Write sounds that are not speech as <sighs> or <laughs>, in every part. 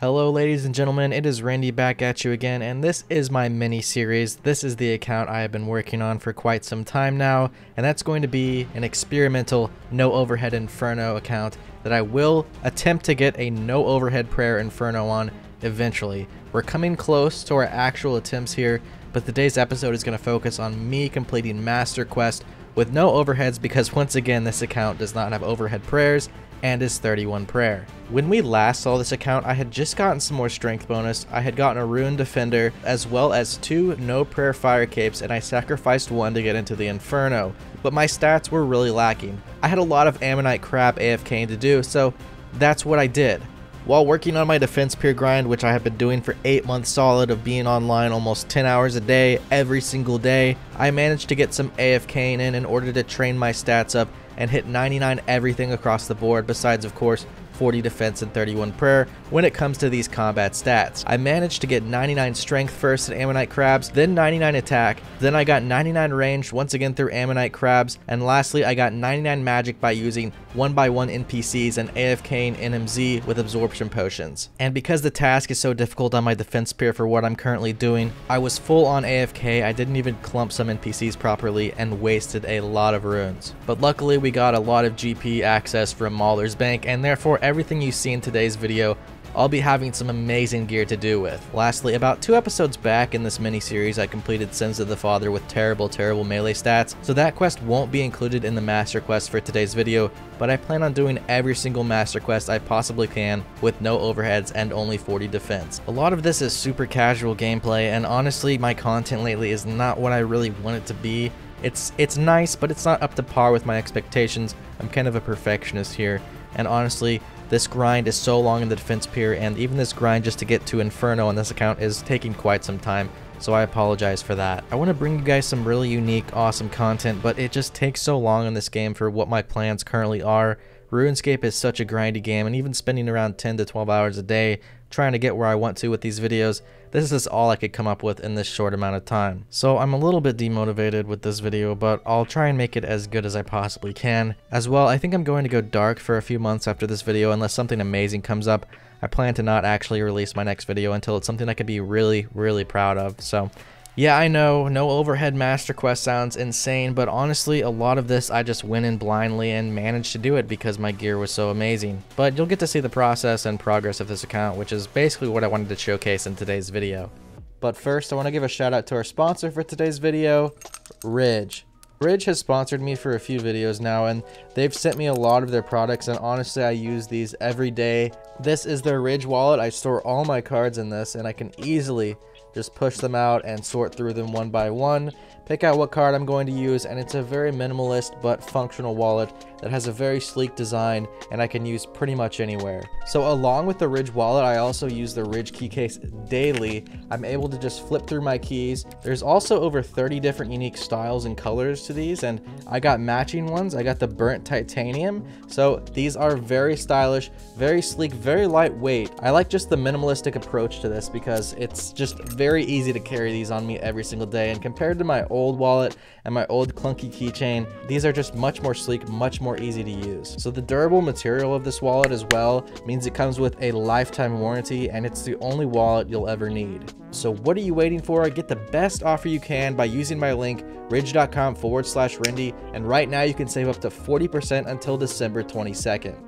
Hello ladies and gentlemen, it is Rendi back at you again and this is my mini series. This is the account I have been working on for quite some time now and that's going to be an experimental no overhead inferno account that I will attempt to get a no overhead prayer inferno on eventually. We're coming close to our actual attempts here, but today's episode is going to focus on me completing Master Quest with no overheads because once again this account does not have overhead prayers and his 31 prayer. When we last saw this account, I had just gotten some more strength bonus, I had gotten a rune defender, as well as two no prayer fire capes, and I sacrificed one to get into the inferno. But my stats were really lacking. I had a lot of ammonite crab AFK to do, so that's what I did. While working on my defense pure grind, which I have been doing for 8 months solid of being online almost 10 hours a day, every single day, I managed to get some AFK in in order to train my stats up and hit 99 everything across the board besides of course 40 defense, and 31 prayer when it comes to these combat stats. I managed to get 99 strength first in Ammonite Crabs, then 99 attack, then I got 99 ranged once again through Ammonite Crabs, and lastly I got 99 magic by using 1 by one NPCs and AFK and NMZ with absorption potions. And because the task is so difficult on my defense pure for what I'm currently doing, I was full on AFK, I didn't even clump some NPCs properly and wasted a lot of runes. But luckily we got a lot of GP access from Mauler's Bank and therefore everything you see in today's video I'll be having some amazing gear to do with. Lastly, about two episodes back in this mini-series, I completed Sins of the Father with terrible, terrible melee stats, so that quest won't be included in the Master Quest for today's video, but I plan on doing every single Master Quest I possibly can with no overheads and only 40 defense. A lot of this is super casual gameplay, and honestly, my content lately is not what I really want it to be. It's, it's nice, but it's not up to par with my expectations. I'm kind of a perfectionist here, and honestly, this grind is so long in the defense pure, and even this grind just to get to Inferno on this account is taking quite some time, so I apologize for that. I want to bring you guys some really unique, awesome content, but it just takes so long in this game for what my plans currently are. RuneScape is such a grindy game, and even spending around 10 to 12 hours a day trying to get where I want to with these videos, this is all I could come up with in this short amount of time. So I'm a little bit demotivated with this video, but I'll try and make it as good as I possibly can. As well, I think I'm going to go dark for a few months after this video unless something amazing comes up. I plan to not actually release my next video until it's something I can be really, really proud of. So yeah, I know, no overhead master quest sounds insane, but honestly, a lot of this I just went in blindly and managed to do it because my gear was so amazing. But you'll get to see the process and progress of this account, which is basically what I wanted to showcase in today's video. But first, I want to give a shout out to our sponsor for today's video, Ridge. Ridge has sponsored me for a few videos now and they've sent me a lot of their products and honestly I use these every day. This is their Ridge wallet. I store all my cards in this and I can easily just push them out and sort through them one by one, pick out what card I'm going to use, and it's a very minimalist but functional wallet that has a very sleek design and I can use pretty much anywhere. So along with the Ridge wallet, I also use the Ridge key case daily. I'm able to just flip through my keys. There's also over 30 different unique styles and colors to these and I got matching ones. I got the burnt titanium. So these are very stylish, very sleek, very lightweight. I like just the minimalistic approach to this because it's just very easy to carry these on me every single day and compared to my old wallet and my old clunky keychain, these are just much more sleek, much more easy to use. So the durable material of this wallet as well means it comes with a lifetime warranty and it's the only wallet you'll ever need. So what are you waiting for? Get the best offer you can by using my link ridge.com forward slash Rendi and right now you can save up to 40% until December 22nd.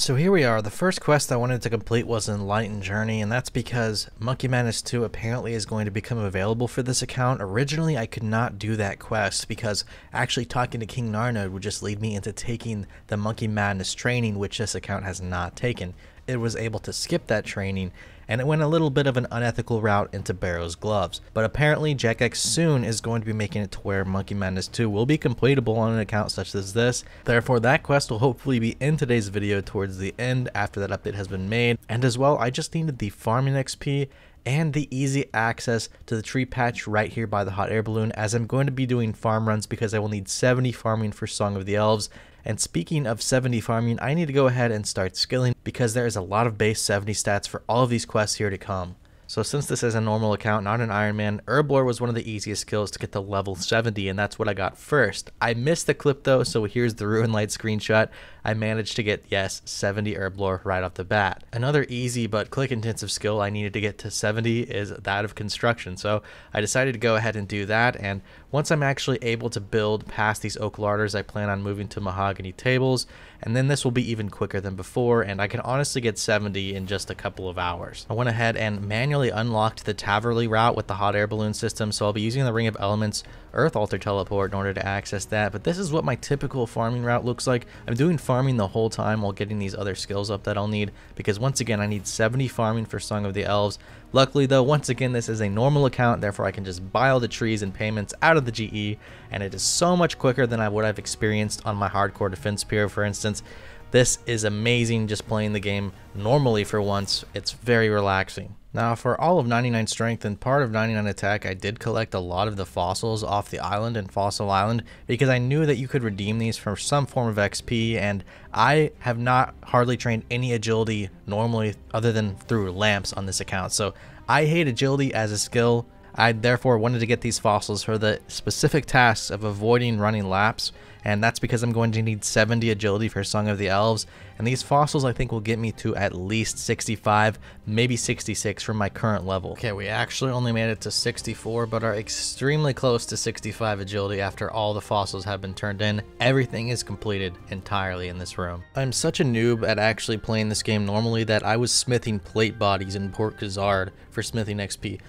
So here we are, the first quest I wanted to complete was Enlightened Journey, and that's because Monkey Madness 2 apparently is going to become available for this account. Originally, I could not do that quest because actually talking to King Narnode would just lead me into taking the Monkey Madness training, which this account has not taken. It was able to skip that training and it went a little bit of an unethical route into Barrow's gloves. But apparently Jagex soon is going to be making it to where Monkey Madness 2 will be completable on an account such as this. Therefore that quest will hopefully be in today's video towards the end after that update has been made. And as well, I just needed the farming XP and the easy access to the tree patch right here by the hot air balloon as I'm going to be doing farm runs because I will need 70 farming for Song of the Elves and speaking of 70 farming, I need to go ahead and start skilling because there is a lot of base 70 stats for all of these quests here to come. So since this is a normal account, not an Iron Man, Herblore was one of the easiest skills to get to level 70, and that's what I got first. I missed the clip though, so here's the RuneLite screenshot. I managed to get, yes, 70 Herblore right off the bat. Another easy but click intensive skill I needed to get to 70 is that of construction. So I decided to go ahead and do that. And once I'm actually able to build past these oak larders, I plan on moving to mahogany tables. And then this will be even quicker than before. And I can honestly get 70 in just a couple of hours. I went ahead and manually unlocked the Taverley route with the hot air balloon system. So I'll be using the Ring of Elements Earth Altar teleport in order to access that. But this is what my typical farming route looks like. I'm doing farming the whole time while getting these other skills up that I'll need. Because once again, I need 70 farming for Song of the Elves. Luckily though, once again, this is a normal account, therefore I can just buy all the trees and payments out of the GE, and it is so much quicker than I would have experienced on my hardcore defense pure, for instance. This is amazing just playing the game normally for once. It's very relaxing. Now for all of 99 strength and part of 99 attack, I did collect a lot of the fossils off the island and Fossil Island because I knew that you could redeem these for some form of XP and I have not hardly trained any agility normally other than through lamps on this account. So I hate agility as a skill. I therefore wanted to get these fossils for the specific tasks of avoiding running laps and that's because I'm going to need 70 agility for Song of the Elves, and these fossils I think will get me to at least 65, maybe 66 from my current level. Okay, we actually only made it to 64, but are extremely close to 65 agility after all the fossils have been turned in. Everything is completed entirely in this room. I'm such a noob at actually playing this game normally that I was smithing plate bodies in Port Khazard for smithing XP.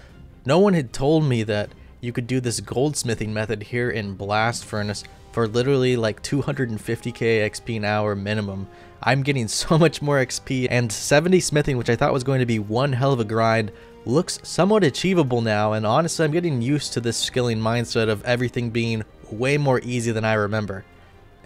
No one had told me that you could do this goldsmithing method here in Blast Furnace for literally like 250k XP an hour minimum. I'm getting <laughs> so much more XP and 70 smithing, which I thought was going to be one hell of a grind, looks somewhat achievable now and honestly I'm getting used to this skilling mindset of everything being way more easy than I remember.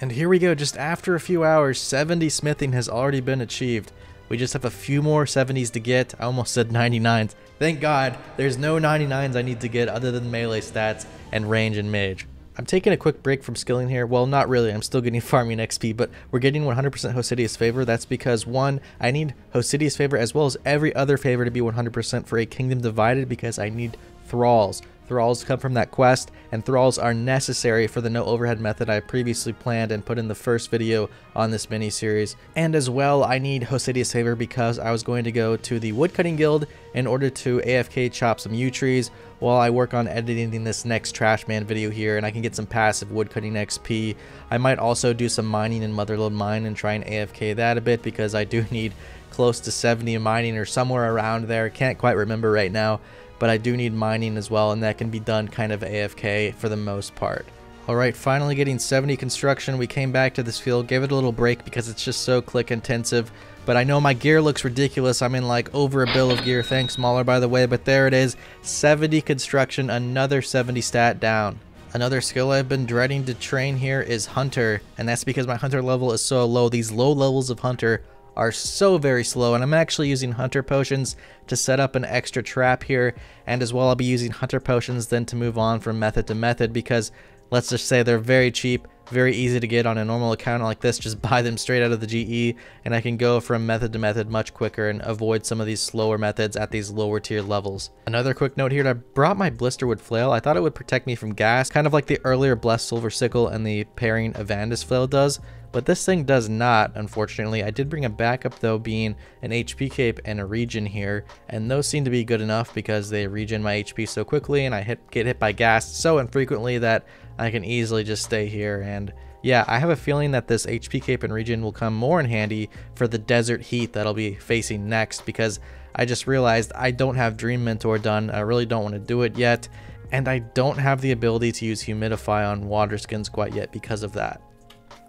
And here we go, just after a few hours, 70 smithing has already been achieved. We just have a few more 70s to get. I almost said 99s. Thank God, there's no 99s I need to get other than melee stats and range and mage. I'm taking a quick break from skilling here. Well, not really. I'm still getting <laughs> farming XP, but we're getting 100% Hosidius favor. That's because, one, I need Hosidius favor as well as every other favor to be 100% for a kingdom divided because I need thralls. Thralls come from that quest, and thralls are necessary for the no overhead method I previously planned and put in the first video on this mini series. And as well, I need Hosidius favor because I was going to go to the woodcutting guild in order to AFK chop some yew trees while I work on editing this next Trashman video here and I can get some passive woodcutting XP. I might also do some mining in Motherlode Mine and try and AFK that a bit because I do <laughs> need close to 70 mining or somewhere around there. Can't quite remember right now but I do need mining as well, and that can be done kind of AFK for the most part. Alright, finally getting 70 construction. We came back to this field, gave it a little break because it's just so click intensive. But I know my gear looks ridiculous. I'm in like over a bill of gear. Thanks, Mauler, by the way. But there it is. 70 construction, another 70 stat down. Another skill I've been dreading to train here is Hunter. And that's because my Hunter level is so low. These low levels of Hunter are so very slow and I'm actually using hunter potions to set up an extra trap here and as well I'll be using hunter potions then to move on from method to method because let's just say they're very cheap very easy to get on a normal account like this just <laughs> buy them straight out of the GE and I can go from method to method much quicker and avoid some of these slower methods at these lower tier levels. Another quick note here I brought my blisterwood flail I thought it would protect me from gas kind of like the earlier blessed silver sickle and the pairing Ivandis flail does but this thing does not, unfortunately. I did bring a backup though, being an HP cape and a regen here, and those seem to be good enough because they regen my HP so quickly and I hit, get hit by gas so infrequently that I can easily just stay here and yeah, I have a feeling that this HP cape and regen will come more in handy for the desert heat that I'll be facing next because I just realized I don't have Dream Mentor done. I really don't want to do it yet. And I don't have the ability to use Humidify on water skins quite yet because of that.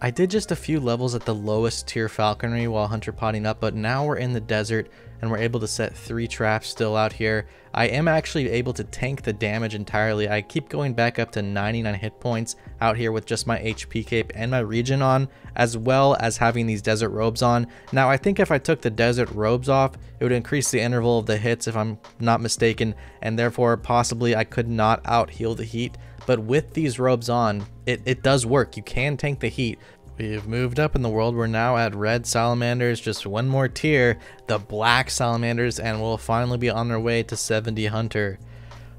I did just a few levels at the lowest tier falconry while hunter potting up, but now we're in the desert and we're able to set three traps still out here. I am actually able to tank the damage entirely. I keep going back up to 99 hit points out here with just my HP cape and my regen on, as well as having these desert robes on. Now, I think if I took the desert robes off, it would increase the interval of the hits if I'm not mistaken, and therefore possibly I could not out heal the heat. But with these robes on, it, it does work. You can tank the heat. We've moved up in the world. We're now at red salamanders, just one more tier, the black salamanders, and we'll finally be on our way to 70 hunter.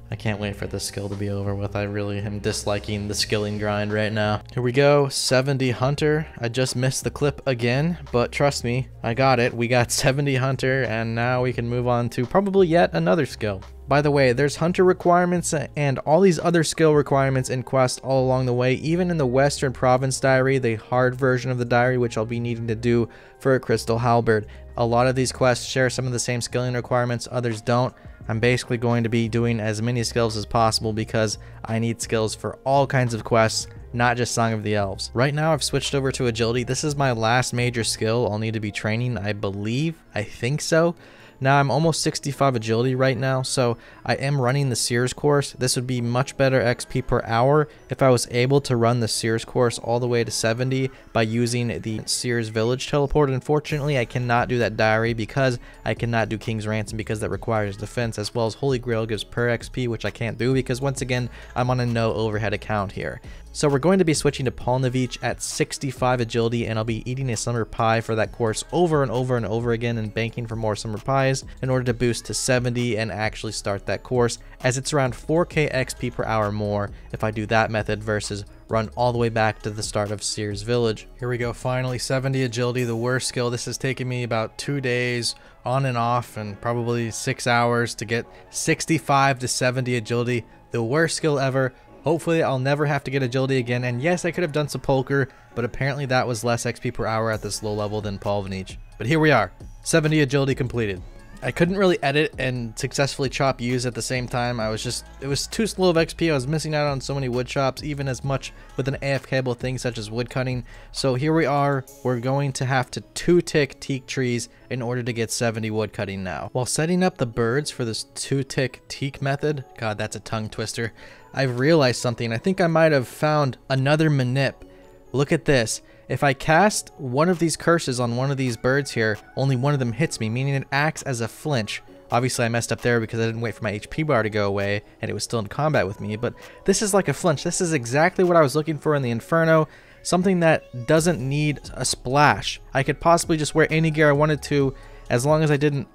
I can't wait for this skill to be over with. I really am disliking the skilling grind right now. Here we go, 70 Hunter. I just missed the clip again, but trust me, I got it. We got <laughs> 70 Hunter, and now we can move on to probably yet another skill. By the way, there's hunter requirements and all these other skill requirements in Quest all along the way, even in the Western Province Diary, the hard version of the diary, which I'll be needing to do for a Crystal Halberd. A lot of these quests share some of the same skilling requirements, others don't. I'm basically going to be doing as many skills as possible because I need skills for all kinds of quests, not just Song of the Elves. Right now I've switched over to agility. This is my last major skill I'll need to be training, I believe. I think so. Now I'm almost 65 agility right now, so I am running the Seers course. This would be much better XP per hour if I was able to run the Seers course all the way to 70 by using the Seers Village teleport. Unfortunately, I cannot do that diary because I cannot do King's Ransom because that requires defense as well as Holy Grail gives per XP, which I can't do because once again, I'm on a no overhead account here. So we're going to be switching to Pollnivneach at 65 agility and I'll be eating a summer pie for that course over and over and over again and banking for more summer pies in order to boost to 70 and actually start that course as it's around 4k XP per hour more if I do that method versus run all the way back to the start of Seers Village. Here we go, finally 70 agility, the worst skill. This has taken me about two days on and off and probably six hours to get 65 to 70 agility. The worst skill ever, Hopefully I'll never have to get agility again, and yes, I could have done Sepulcher, but apparently that was less XP per hour at this low level than Pollnivneach. But here we are, 70 agility completed. I couldn't really edit and successfully chop yews at the same time. I was just, it was too slow of XP. I was missing out on so many wood chops, even as much with an AF cable thing such as wood cutting. So here we are. We're going to have to two tick teak trees in order to get 70 wood cutting now. While setting up the birds for this two tick teak method, God, that's a tongue twister. I've realized something. I think I might have found another manip. Look at this. If I cast one of these curses on one of these birds here, only one of them hits me, meaning it acts as a flinch. Obviously, I messed up there because I didn't wait for my HP bar to go away, and it was still in combat with me, but this is like a flinch. This is exactly what I was looking for in the Inferno, something that doesn't need a splash. I could possibly just wear any gear I wanted to, as long as I didn't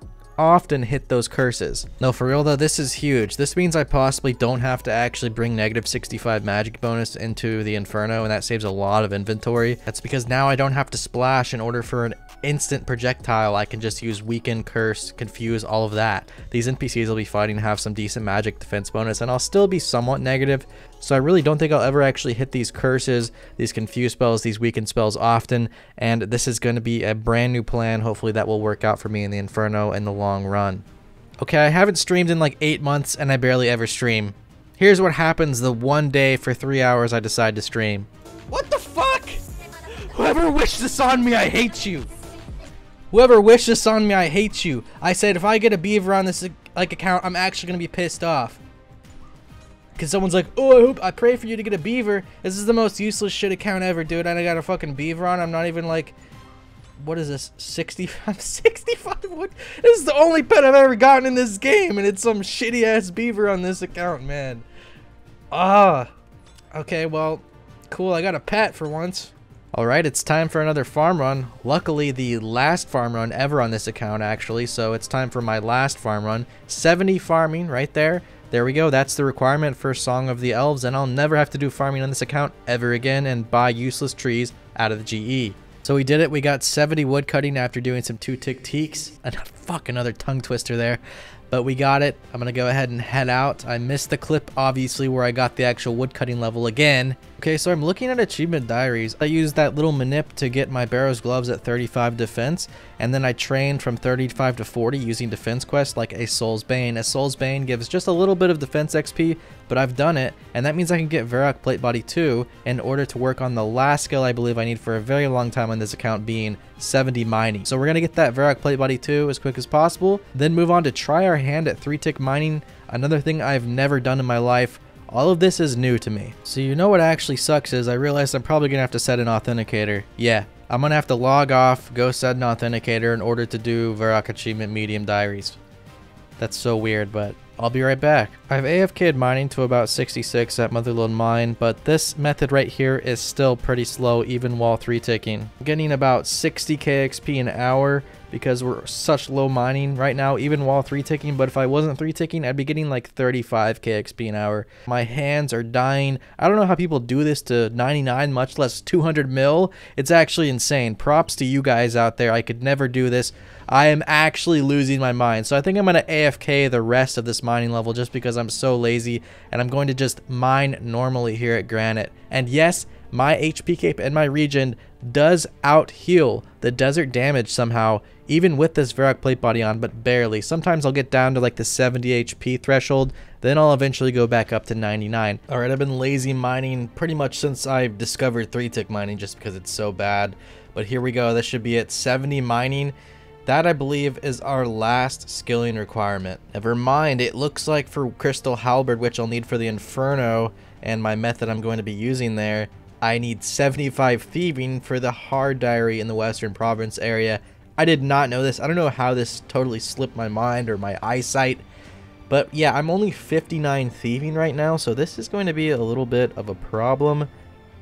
often hit those curses. No, for real though, this is huge. This means I possibly don't have to actually bring negative 65 magic bonus into the Inferno, and that saves a lot of inventory. That's because now I don't have to splash in order for an instant projectile. I can just use Weaken, Curse, Confuse, all of that. These NPCs will be fighting have some decent magic defense bonus, and I'll still be somewhat negative, so I really don't think I'll ever actually hit these curses, these confuse spells, these weaken spells often, and this is going to be a brand new plan. Hopefully that will work out for me in the Inferno in the long run. Okay, I haven't streamed in like 8 months and I barely ever stream. Here's what happens the one day for 3 hours I decide to stream. What the fuck? Whoever wished this on me, I hate you. Whoever wished this on me, I hate you. I said if I get a beaver on this like account, I'm actually going to be pissed off. Because someone's like, oh, I hope, I pray for you to get a beaver. This is the most useless shit account ever, dude. And I got a fucking beaver on. I'm not even like, what is this, 65, 65? <laughs> What? This is the only pet I've ever gotten in this game. And it's some shitty ass beaver on this account, man. Ah. Okay, well, cool. I got a pet for once. Alright, it's time for another farm run. Luckily, the last farm run ever on this account, actually. So it's time for my last farm run. 70 farming right there. There we go, that's the requirement for Song of the Elves, and I'll never have to do farming on this account ever again and buy useless trees out of the GE. So we did it, we got 70 wood cutting after doing some two tick teaks. And <laughs> fuck, another tongue twister there. But we got it. I'm going to go ahead and head out. I missed the clip, obviously, where I got the actual woodcutting level again. Okay, so I'm looking at achievement diaries. I used that little manip to get my Barrow's Gloves at 35 defense, and then I trained from 35 to 40 using defense quests like a Soul's Bane. A Soul's Bane gives just a little bit of defense XP, but I've done it, and that means I can get Varrock Plate Body 2 in order to work on the last skill I believe I need for a very long time on this account being 70 mining. So we're going to get that Varrock Plate Body 2 as quick as possible, then move on to try our hand at 3 tick mining, another thing I've never done in my life. All of this is new to me. So you know what actually sucks is I realized I'm probably going to have to set an authenticator. Yeah, I'm going to have to log off, go set an authenticator in order to do Varrock Achievement Medium Diaries. That's so weird, but I'll be right back. I've AFK'd mining to about 66 at Motherlode Mine, but this method right here is still pretty slow even while 3 ticking. getting about 60k XP an hour, because we're such low mining right now, even while 3-ticking. But if I wasn't 3-ticking, I'd be getting like 35 KXP an hour. My hands are dying. I don't know how people do this to 99, much less 200 mil. It's actually insane. Props to you guys out there. I could never do this. I am actually losing my mind. So I think I'm going to AFK the rest of this mining level just because I'm so lazy. And I'm going to just mine normally here at Granite. And yes, my HP cape and my regen does out heal the desert damage somehow, even with this Varrock plate body on, but barely. Sometimes I'll get down to like the 70 HP threshold, then I'll eventually go back up to 99. Alright, I've been lazy mining pretty much since I discovered 3-tick mining just because it's so bad. But here we go, this should be at 70 mining. That, I believe, is our last skilling requirement. Never mind, it looks like for Crystal Halberd, which I'll need for the Inferno, and my method I'm going to be using there, I need 75 thieving for the hard diary in the western province area. I did not know this. I don't know how this totally slipped my mind or my eyesight. But yeah, I'm only 59 thieving right now, so this is going to be a little bit of a problem.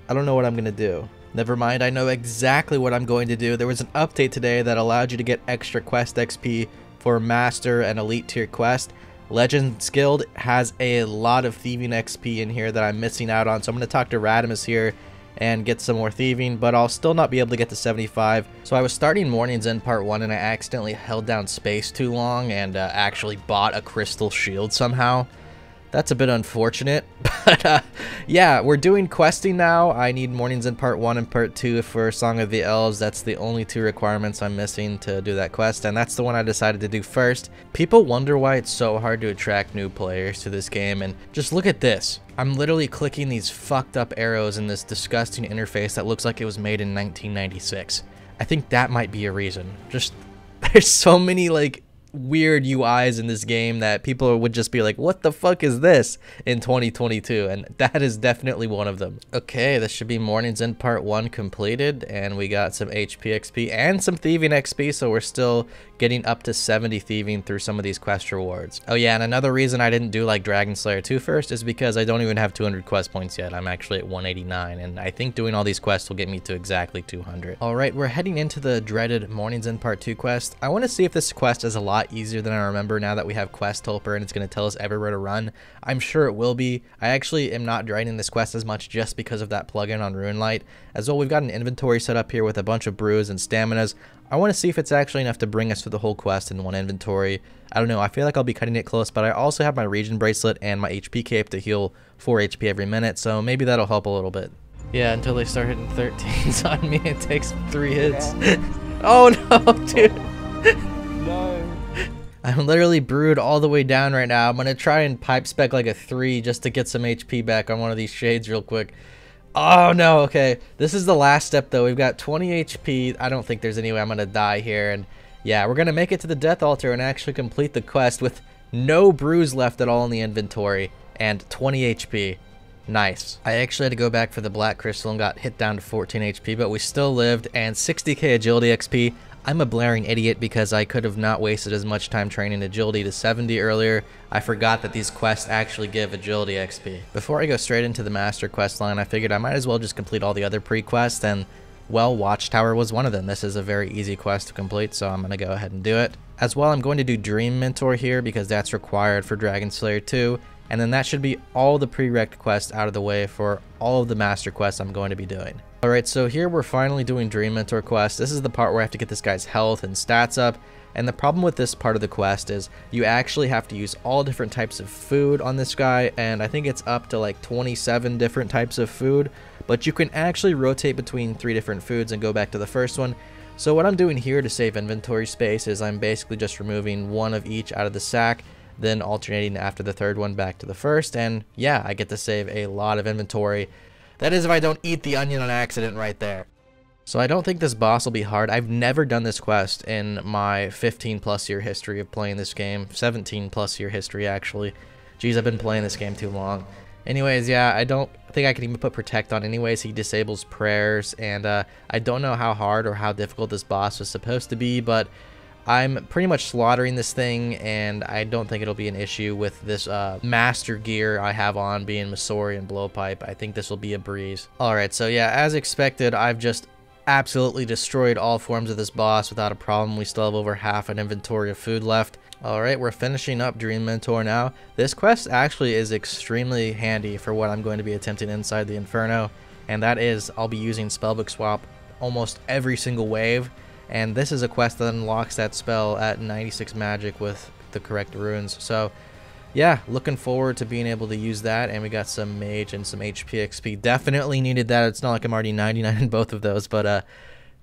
I don't know what I'm going to do. Never mind, I know exactly what I'm going to do. There was an update today that allowed you to get extra quest XP for Master and Elite tier quest. Legends Guild has a lot of thieving XP in here that I'm missing out on, so I'm going to talk to Radimus here and get some more thieving, but I'll still not be able to get to 75. So I was starting Mourning's End Part 1 and I accidentally held down space too long and uh, actually bought a crystal shield somehow. That's a bit unfortunate, <laughs> but uh, yeah, we're doing questing now. I need Mourning's End Part 1 and Part 2 for Song of the Elves. That's the only two requirements I'm missing to do that quest, and that's the one I decided to do first. People wonder why it's so hard to attract new players to this game, and just look at this. I'm literally clicking these fucked up arrows in this disgusting interface that looks like it was made in 1996. I think that might be a reason. Just, <laughs> there's so many like weird UIs in this game that people would just be like, what the fuck is this in 2022? And that is definitely one of them. Okay, this should be Mourning's End Part 1 completed, and we got some HP XP and some Thieving XP, so we're still getting up to 70 Thieving through some of these quest rewards. Oh yeah, and another reason I didn't do like Dragon Slayer 2 first is because I don't even have 200 quest points yet. I'm actually at 189, and I think doing all these quests will get me to exactly 200. Alright, we're heading into the dreaded Mourning's End Part 2 quest. I want to see if this quest is a lot easier than I remember now that we have Quest Helper and it's going to tell us everywhere to run. I'm sure it will be. I actually am not draining this quest as much just because of that plugin on Runelite. As well, we've got an inventory set up here with a bunch of brews and staminas. I want to see if it's actually enough to bring us through the whole quest in one inventory. I don't know, I feel like I'll be cutting it close, but I also have my regen bracelet and my HP cape to heal 4 HP every minute, so maybe that'll help a little bit. Yeah, until they start hitting 13s <laughs> on me, it takes 3 hits. <laughs> oh no, dude! no. <laughs> I'm literally brewed all the way down right now. I'm going to try and pipe spec like a 3 just to get some HP back on one of these shades real quick. Oh, no. Okay. This is the last step, though. We've got 20 HP. I don't think there's any way I'm to die here. And yeah, we're to make it to the Death Altar and actually complete the quest with no brews left at all in the inventory and 20 HP. Nice. I actually had to go back for the Black Crystal and got hit down to 14 HP, but we still lived, and 60k Agility XP. I'm a blaring idiot because I could have not wasted as much time training agility to 70 earlier. I forgot that these quests actually give agility XP. Before I go straight into the master quest line, I figured I might as well just complete all the other pre-quests and well, Watchtower was one of them. This is a very easy quest to complete, so I'm going to go ahead and do it. As well, I'm going to do Dream Mentor here because that's required for Dragon Slayer 2, and then that should be all the prereq quests out of the way for all of the master quests I'm going to be doing. Alright, so here we're finally doing Dream Mentor quest. This is the part where I have to get this guy's health and stats up. And the problem with this part of the quest is you actually have to use all different types of food on this guy. And I think it's up to like 27 different types of food. But you can actually rotate between three different foods and go back to the first one. So what I'm doing here to save inventory space is I'm basically just removing one of each out of the sack then alternating after the third one back to the first and yeah I get to save a lot of inventory that is if I don't eat the onion on accident right there. So I don't think this boss will be hard. I've never done this quest in my 15 plus year history of playing this game. 17 plus year history, actually. Jeez, I've been playing this game too long. Anyways, yeah, I don't think I can even put Protect on anyways. He disables prayers, and uh, I don't know how hard or how difficult this boss was supposed to be, but I'm pretty much slaughtering this thing, and I don't think it'll be an issue with this uh, master gear I have on being Masori and Blowpipe. I think this will be a breeze. Alright, so yeah, as expected, I've just absolutely destroyed all forms of this boss without a problem. We still have over half an inventory of food left. Alright, we're finishing up Dream Mentor now. This quest actually is extremely handy for what I'm going to be attempting inside the Inferno, and that is I'll be using Spellbook Swap almost every single wave, and this is a quest that unlocks that spell at 96 magic with the correct runes. So yeah, looking forward to being able to use that, and we got some mage and some HP XP. Definitely needed that. It's not like I'm already 99 in both of those, but uh,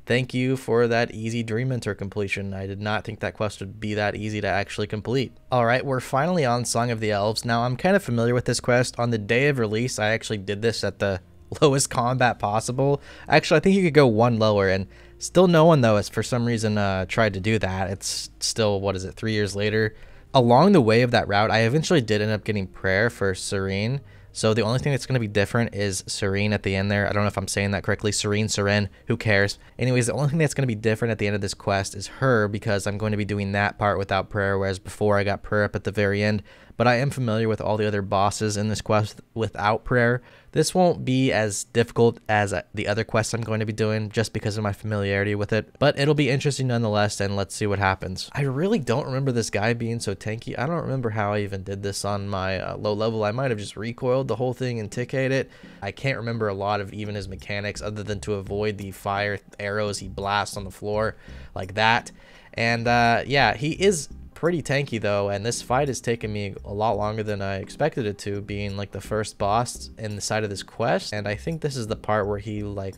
thank you for that easy Dream Mentor completion. I did not think that quest would be that easy to actually complete. Alright, we're finally on Song of the Elves. Now, I'm kind of familiar with this quest. On the day of release, I actually did this at the <laughs> lowest combat possible. Actually, I think you could go one lower, and still no one, though, has for some reason uh, tried to do that. It's still, what is it, three years later? Along the way of that route, I eventually did end up getting prayer for Serene, so the only thing that's going to be different is Serene at the end there. I don't know if I'm saying that correctly. Serene, Seren, who cares? Anyways, the only thing that's going to be different at the end of this quest is her because I'm going to be doing that part without prayer, whereas before I got prayer up at the very end but I am familiar with all the other bosses in this quest without prayer. This won't be as difficult as the other quests I'm going to be doing just because of my familiarity with it, but it'll be interesting nonetheless, and let's see what happens. I really don't remember this guy being so tanky. I don't remember how I even did this on my uh, low level. I might have just recoiled the whole thing and ticked it. I can't remember a lot of even his mechanics other than to avoid the fire arrows he blasts on the floor like that. And uh, yeah, he is pretty tanky though, and this fight has taken me a lot longer than I expected it to, being like the first boss in the side of this quest. And I think this is the part where he like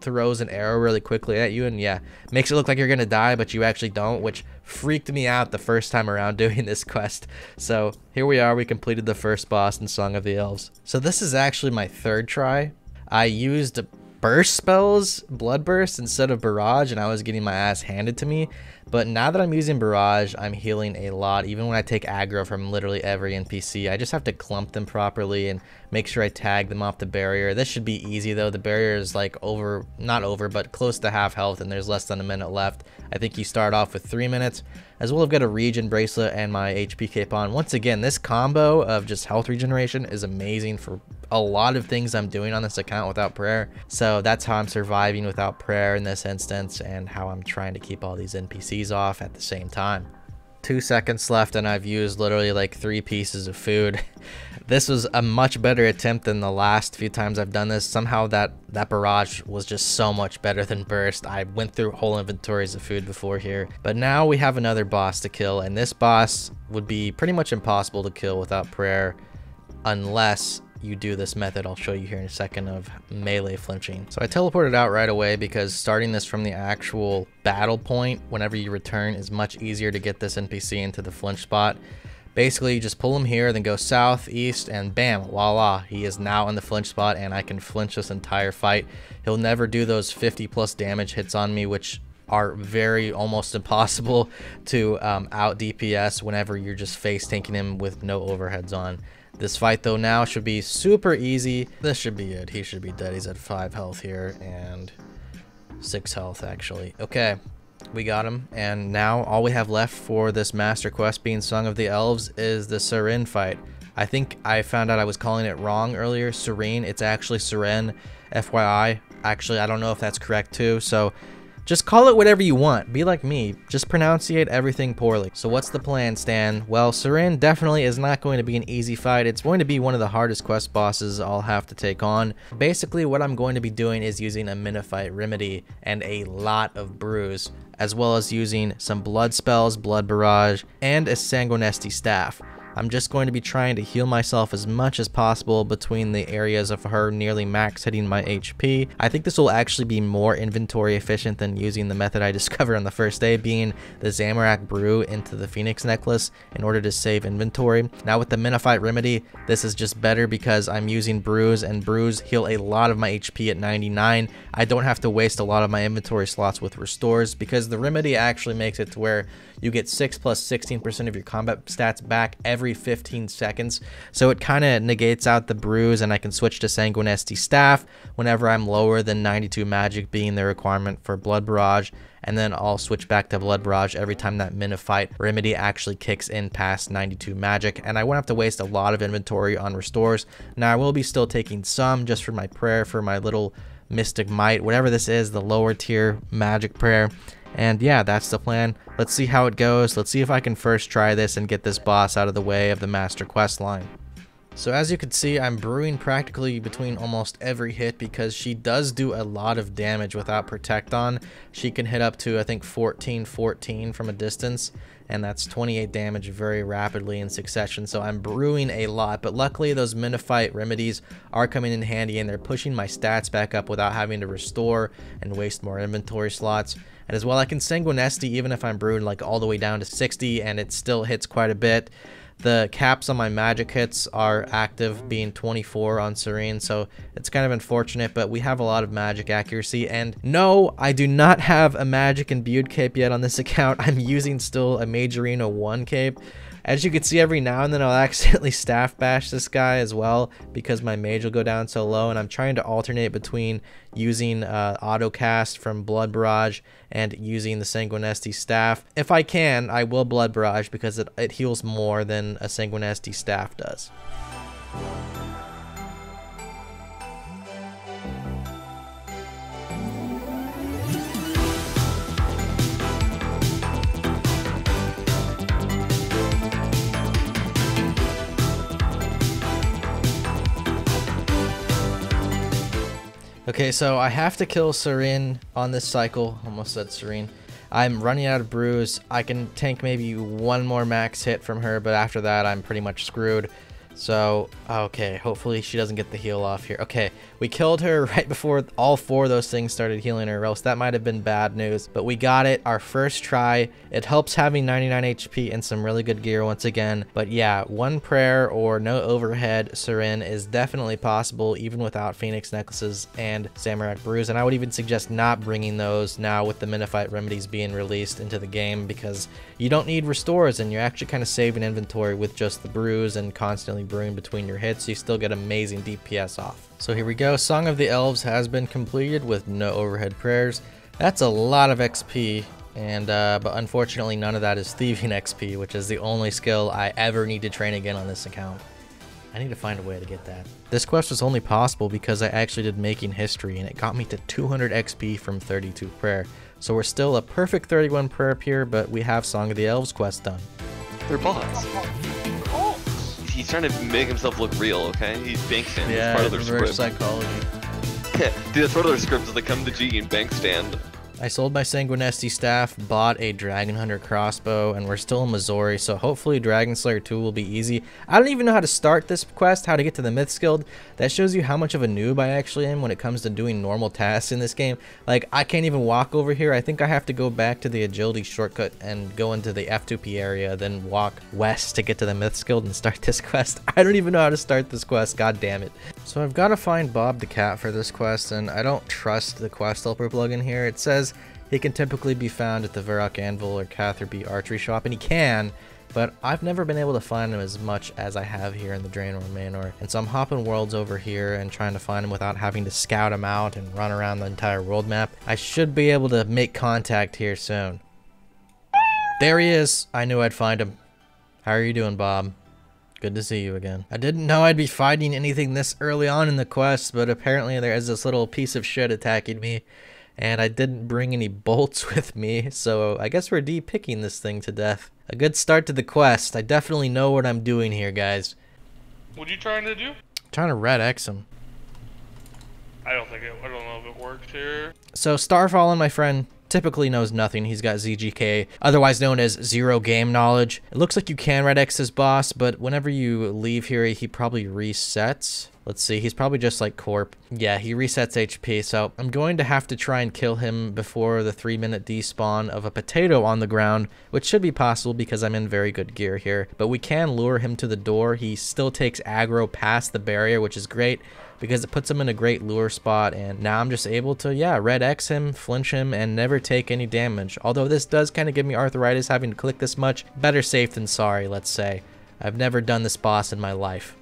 throws an arrow really quickly at you and yeah makes it look like you're gonna die but you actually don't which freaked me out the first time around <laughs> doing this quest so here we are we completed the first boss in song of the elves so this is actually my third try i used burst spells blood burst instead of barrage and i was getting my ass handed to me but now that I'm using Barrage, I'm healing a lot. Even when I take aggro from literally every NPC, I just have to clump them properly and make sure I tag them off the barrier. This should be easy though. The barrier is like over, not over, but close to half health and there's less than a minute left. I think you start off with three minutes. As well, I've got a regen bracelet and my HP cape on. Once again, this combo of just health regeneration is amazing for a lot of things I'm doing on this account without prayer. So that's how I'm surviving without prayer in this instance and how I'm trying to keep all these NPCs off at the same time. Two seconds left and I've used literally like three pieces of food. <laughs> this was a much better attempt than the last few times I've done this. Somehow that, that barrage was just so much better than burst. I went through whole inventories of food before here. But now we have another boss to kill and this boss would be pretty much impossible to kill without prayer unless you do this method I'll show you here in a second of melee flinching. So I teleported out right away because starting this from the actual battle point whenever you return is much easier to get this NPC into the flinch spot. Basically, you just pull him here, then go south, east, and bam, voila, he is now in the flinch spot, and I can flinch this entire fight. He'll never do those 50 plus damage hits on me, which are very almost <laughs> impossible to um, out DPS whenever you're just face tanking him with no overheads on. This fight though now should be super easy. This should be it. He should be dead. He's at 5 health here and 6 health actually. Okay, we got him. And now all we have left for this master quest being Song of the Elves is the Seren fight. I think I found out I was calling it wrong earlier. Serene, it's actually Seren. FYI. Actually, I don't know if that's correct too. So just call it whatever you want. Be like me. Just pronunciate everything poorly. So what's the plan, Stan? Well, Seren definitely is not going to be an easy fight. It's going to be one of the hardest quest bosses I'll have to take on. Basically, what I'm going to be doing is using a Menaphite Remedy and a lot of Brews, as well as using some Blood Spells, Blood Barrage, and a Sanguinesti Staff. I'm just going to be trying to heal myself as much as possible between the areas of her nearly max hitting my HP. I think this will actually be more inventory efficient than using the method I <laughs> discovered on the first day, being the Zamorak Brew into the Phoenix Necklace in order to save inventory. Now with the Menaphite Remedy, this is just better because I'm using Brews and Brews heal a lot of my HP at 99. I don't have to waste a lot of my inventory slots with restores because the Remedy actually makes it to where you get 6 plus 16% of your combat stats back every 15 seconds. So it kind of negates out the brews and I can switch to Sanguine Sanguinesti Staff whenever I'm lower than 92 magic being the requirement for Blood Barrage. And then I'll switch back to Blood Barrage every time that Menaphite Remedy actually kicks in past 92 magic. And I won't have to waste a lot of inventory on restores. Now I will be still taking some just for my prayer for my little Mystic Might, whatever this is, the lower tier magic prayer. And yeah, that's the plan. Let's see how it goes. Let's see if I can first try this and get this boss out of the way of the Master Quest line. So as you can see, I'm brewing practically between almost every hit because she does do a lot of damage without Protect on. She can hit up to, I think, 14, 14 from a distance, and that's 28 damage very rapidly in succession. So I'm brewing a lot, but luckily those Menaphite remedies are coming in handy, and they're pushing my stats back up without having to restore and waste more inventory slots. And as well, I can Sanguinesti even if I'm brewed like all the way down to 60, and it still hits quite a bit. The caps on my magic hits are active, being 24 on Serene, so it's kind of unfortunate, but we have a lot of magic accuracy. And no, I do not have a magic imbued cape yet on this <laughs> account. I'm using still a Mage Arena 1 cape. As you can see, every now and then I'll <laughs> accidentally staff bash this guy as well because my mage will go down so low and I'm trying to alternate between using uh, auto cast from Blood Barrage and using the Sanguinesti staff. If I can, I will Blood Barrage because it, it heals more than a Sanguinesti staff does. Okay, so I have to kill Serene on this cycle. Almost said Serene. I'm running out of brews. I can tank maybe one more max hit from her, but after that, I'm pretty much screwed. So, okay, hopefully she doesn't get the heal off here. Okay, we killed her <laughs> right before all four of those things started healing her, else that might have been bad news. But we got it, our first try. It helps having 99 HP and some really good gear once again. But yeah, one prayer or no overhead Serene is definitely possible even without Phoenix Necklaces and Zamorak Brews. And I would even suggest not bringing those now with the Menaphite remedies being released into the game because you don't need restores and you're actually kind of saving inventory with just the brews and constantly brewing between your hits, you still get amazing DPS off. So here we go, Song of the Elves has been completed with no overhead prayers. That's a lot of XP, and uh, but unfortunately none of that is Thieving XP, which is the only skill I ever need to train again on this account. I need to find a way to get that. This quest was only possible because I actually did Making History, and it got me to 200 XP from 32 prayer. So we're still a perfect 31 prayer up here, but we have Song of the Elves quest done. They're bots he's trying to make himself look real, okay? He's Bankstand. Yeah, part of their reverse script. psychology. <laughs> Dude, that's part of their script is they come to G and Bankstand. I sold my Sanguinesti staff, bought a Dragon Hunter crossbow, and we're still in Masori, so hopefully Dragon Slayer 2 will be easy. I don't even know how to start this quest, how to get to the Myths Guild. That shows you how much of a noob I actually am when it comes to doing normal tasks in this game. Like, I can't even walk over here. I think I have to go back to the agility shortcut and go into the F2P area, then walk west to get to the Myths Guild and start <laughs> this quest. I don't even know how to start this quest, god damn it. So I've got to find Bob the Cat for this quest, and I don't trust the Quest Helper plugin here. It says he can typically be found at the Varrock Anvil or Catherby Archery Shop, and he can, but I've never been able to find him as much as I have here in the Draynor Manor. And so I'm hopping worlds over here and trying to find him without having to scout him out and run around the entire world map. I should be able to make contact here soon. There he is. I knew I'd find him. How are you doing, Bob? Good to see you again. I didn't know I'd be fighting anything this early on in the quest, but apparently there is this little piece of shit attacking me and I didn't bring any bolts <laughs> with me, so I guess we're de-picking this thing to death. A good start to the quest. I definitely know what I'm doing here, guys. What are you trying to do? I'm trying to red X him. I don't think it. I don't know if it worked here. So Starfallen, my friend, typically knows nothing. He's got ZGK, otherwise known as zero game knowledge. It looks like you can red X his boss, but whenever you leave here, he probably resets. Let's see, he's probably just like Corp. Yeah, he resets HP, so I'm going to have to try and kill him before the 3 minute despawn of a potato on the ground, which should be possible because I'm in very good gear here. But we can lure him to the door. He still takes aggro past the barrier, which is great because it puts him in a great lure spot and now I'm just able to yeah red X him flinch him and never take any damage although this does kind of give me arthritis having to click this much better safe than sorry let's say I've never done this boss in my life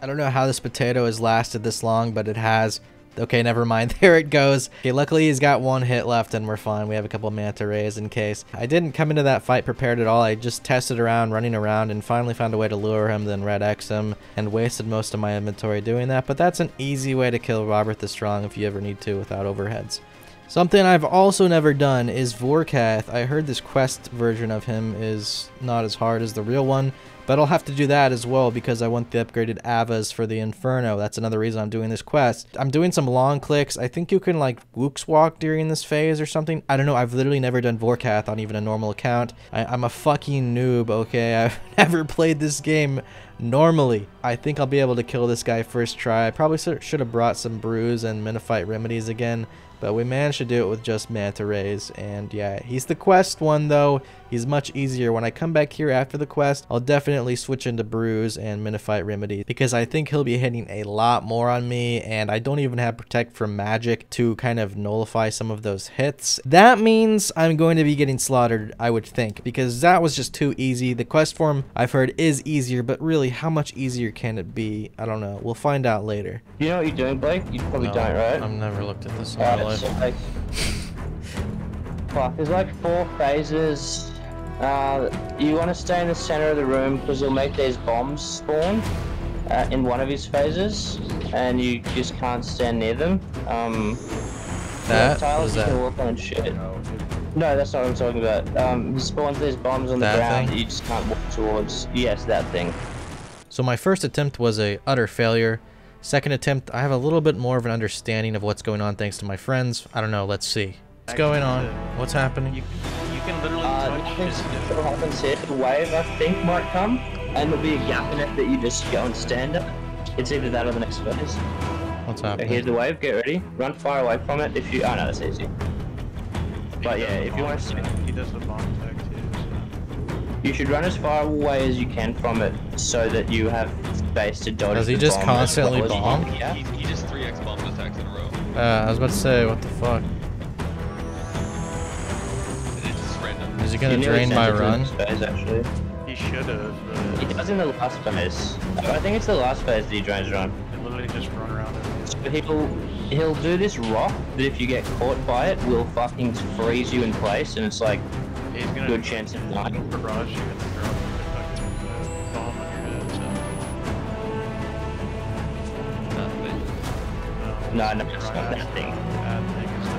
I don't know how this potato has lasted this long but it has Okay, never mind. <laughs> There it goes. Okay, luckily he's got one hit left and we're fine. We have a couple manta rays in case. I didn't come into that fight prepared at all. I just tested around, running around, and finally found a way to lure him, then red X him, and wasted most of my inventory doing that. But that's an easy way to kill Robert the Strong if you ever need to without overheads. Something I've also never done is Vorkath. I heard this quest version of him is not as hard as the real one, but I'll have to do that as well because I want the upgraded Avas for the Inferno. That's another reason I'm doing this quest. I'm doing some long clicks. I think you can like Woox walk during this phase or something. I don't know. I've literally never done Vorkath on even a normal account. I, am a fucking noob, okay? <laughs> I've never played this game normally. I think I'll be able to kill this guy first try. I probably should have brought some brews and Menaphite remedies again. But we managed to do it with just Manta Rays. And yeah, he's the quest one though. He's much easier. When I come back here after the quest, I'll definitely switch into Brews and Menaphite Remedy. Because I think he'll be hitting a lot more on me. And I don't even have Protect from Magic to kind of nullify some of those hits. That means I'm going to be getting slaughtered, I would think. Because that was just too easy. The quest form, I've heard, is easier. But really, how much easier can it be? I don't know. We'll find out later. You know what you're doing, Blake? You probably no, don't, right? I've never looked at this in my life. <laughs> Fuck, there's like four phases. Uh, you want to stay in the center of the room because you'll make these bombs spawn uh, in one of his phases, and you just can't stand near them. Um, that? You that? can walk on shit. No, that's not what I'm talking about. Um, he spawns these bombs on that the ground that you just can't walk towards. Yes, that thing. So my first attempt was a utter failure. Second attempt, I have a little bit more of an understanding of what's going on thanks to my friends. I don't know, let's see. What's going on? What's happening? You, you can literally uh, touch his what happens here, the wave I think might come, and there'll be a gap in it that you just go and stand up. It's either that or the next phase. What's So happening? here's the wave, get ready. Run far away from it if you, oh no, that's easy. But yeah, if you want to, He does the bomb tech too. you should run as far away as you can from it so that you have space to dodge Does he just constantly well bomb? Yeah. He, he just 3x bombs attacks in a row. Uh, I was about to say, what the fuck? Random. Is he You gonna nearly drain sent my it to run? this phase, actually. He should have, He does in the last phase. I think it's the last phase that he drains run. he literally just run around it. But he'll he'll do this rock that if you get caught by it will fucking freeze you in place and it's like He's gonna good chance of dying. barrage you and throw the fucking uh, bomb on your head. So, No, no, it's not that thing. Bad thing is the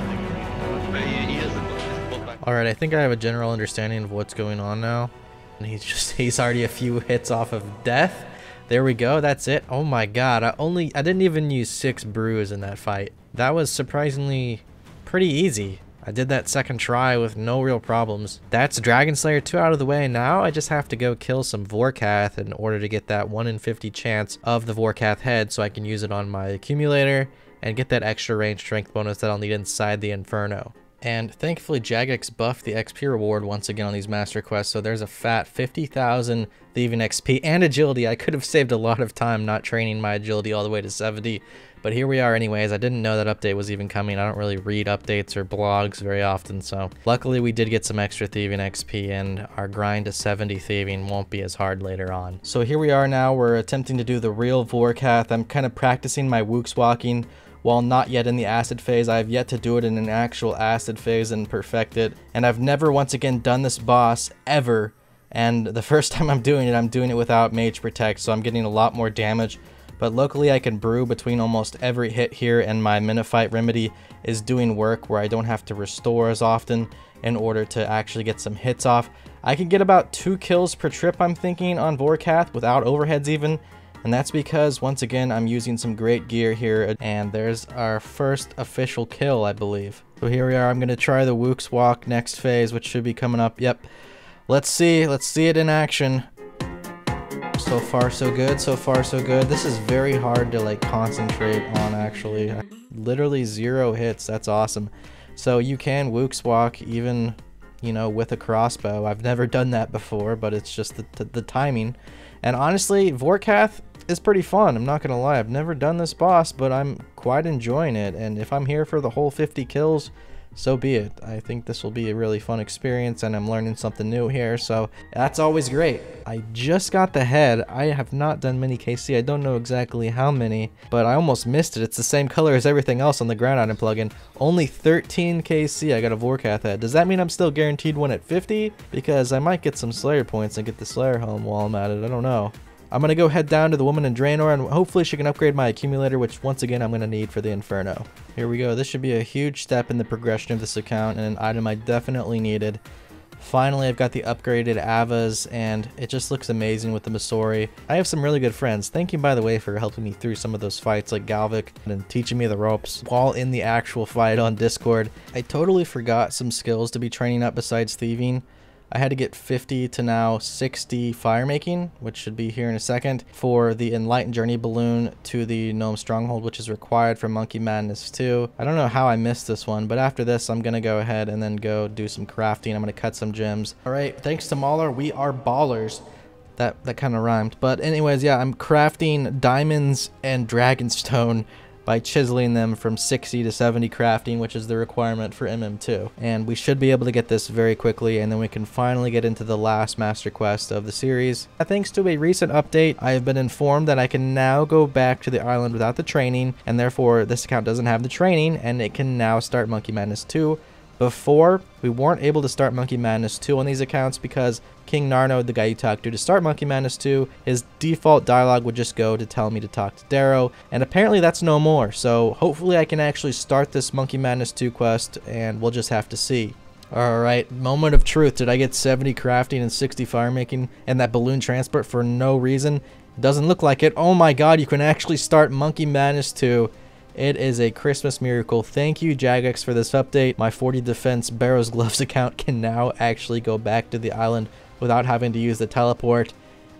thing you need to dodge. Alright, I think I have a general understanding of what's going on now. And he's just, <laughs> he's already a few hits off of death. There we go, that's it. Oh my god, I only, I didn't even use six brews in that fight. That was surprisingly pretty easy. I did that second try with no real problems. That's Dragon Slayer 2 out of the way. Now I just have to go kill some Vorkath in order to get that 1 in 50 chance of the Vorkath head so I can use it on my accumulator and get that extra range strength bonus that I'll need inside the Inferno. And thankfully Jagex buffed the XP reward once again on these master quests, so there's a fat 50,000 thieving XP and agility. I could have saved a lot of time not training my agility all the way to 70, but here we are anyways. I didn't know that update was even coming. I don't really read updates or blogs very often, so luckily we did get some extra thieving XP and our grind to 70 thieving won't be as hard later on. So here we are now. We're attempting to do the real Vorkath. I'm kind of practicing my Woox walking while not yet in the acid phase, I have yet to do it in an actual acid phase and perfect it. And I've never once again done this boss ever. And the <laughs> first time I'm doing it, I'm doing it without Mage Protect, so I'm getting a lot more damage. But luckily I can brew between almost every hit here and my Menaphite Remedy is doing work where I don't have to restore as often in order to actually get some hits off. I can get about 2 kills per trip I'm thinking on Vorkath without overheads even. And that's because, once again, I'm using some great gear here, and there's our first official kill, I believe. So here we are, I'm going to try the Woox Walk next phase, which should be coming up. Yep. Let's see, let's see it in action. So far, so good, so far, so good. This is very hard to, like, concentrate on, actually. Literally zero hits, that's awesome. So you can Woox Walk even, you know, with a crossbow. I've never done that before, but it's just the, the, the timing. And honestly, Vorkath is pretty fun. I'm not to lie. I've never done this boss, but I'm quite enjoying it. And if I'm here for the whole 50 kills, so be it. I think this will be a really fun experience and I'm learning something new here, so that's always great. I just got the head. I have not done many KC. I don't know exactly how many, but I almost missed it. It's the same color as everything else on the ground item plugin. Only 13 KC. I got a Vorkath head. Does that mean I'm still guaranteed one at 50? Because I might get some Slayer points and get the Slayer home while I'm at it. I don't know. I'm going to go head down to the woman in Draynor and hopefully she can upgrade my accumulator, which once again I'm going to need for the Inferno. Here we go. This should be a huge step in the progression of this account and an item I definitely needed. Finally, I've got the upgraded Avas, and it just looks amazing with the Masori. I have some really good friends. Thank you, by the way, for helping me through some of those fights like Galvek and teaching me the ropes while in the actual fight on Discord. I totally forgot some skills to be training up besides thieving. I had to get 50 to now 60 fire making, which should be here in a second, for the Enlightened Journey balloon to the Gnome Stronghold, which is required for Monkey Madness 2. I don't know how I missed this one, but after this, I'm going to go ahead and then go do some crafting. I'm going to cut some gems. All right, thanks to Mauler, we are ballers. That, that kind of rhymed. But anyways, yeah, I'm crafting diamonds and dragonstone by chiseling them from 60 to 70 crafting, which is the requirement for MM2. And we should be able to get this very quickly, and then we can finally get into the last master quest of the series. Uh, thanks to a recent update, I have been informed that I can now go back to the island without the training, and therefore this account doesn't have the training, and it can now start Monkey Madness 2 before, we weren't able to start Monkey Madness 2 on these accounts because King Narno, the guy you talked to to start Monkey Madness 2, his default dialogue would just go to tell me to talk to Daero, and apparently that's no more, so hopefully I can actually start this Monkey Madness 2 quest, and we'll just have to see. Alright, moment of truth. Did I get 70 crafting and 60 fire making and that balloon transport for no reason? Doesn't look like it. Oh my god, you can actually start Monkey Madness 2 it is a Christmas miracle. Thank you, Jagex, for this update. My 40 Defense Barrows <laughs> Gloves account can now actually go back to the island without having to use the teleport.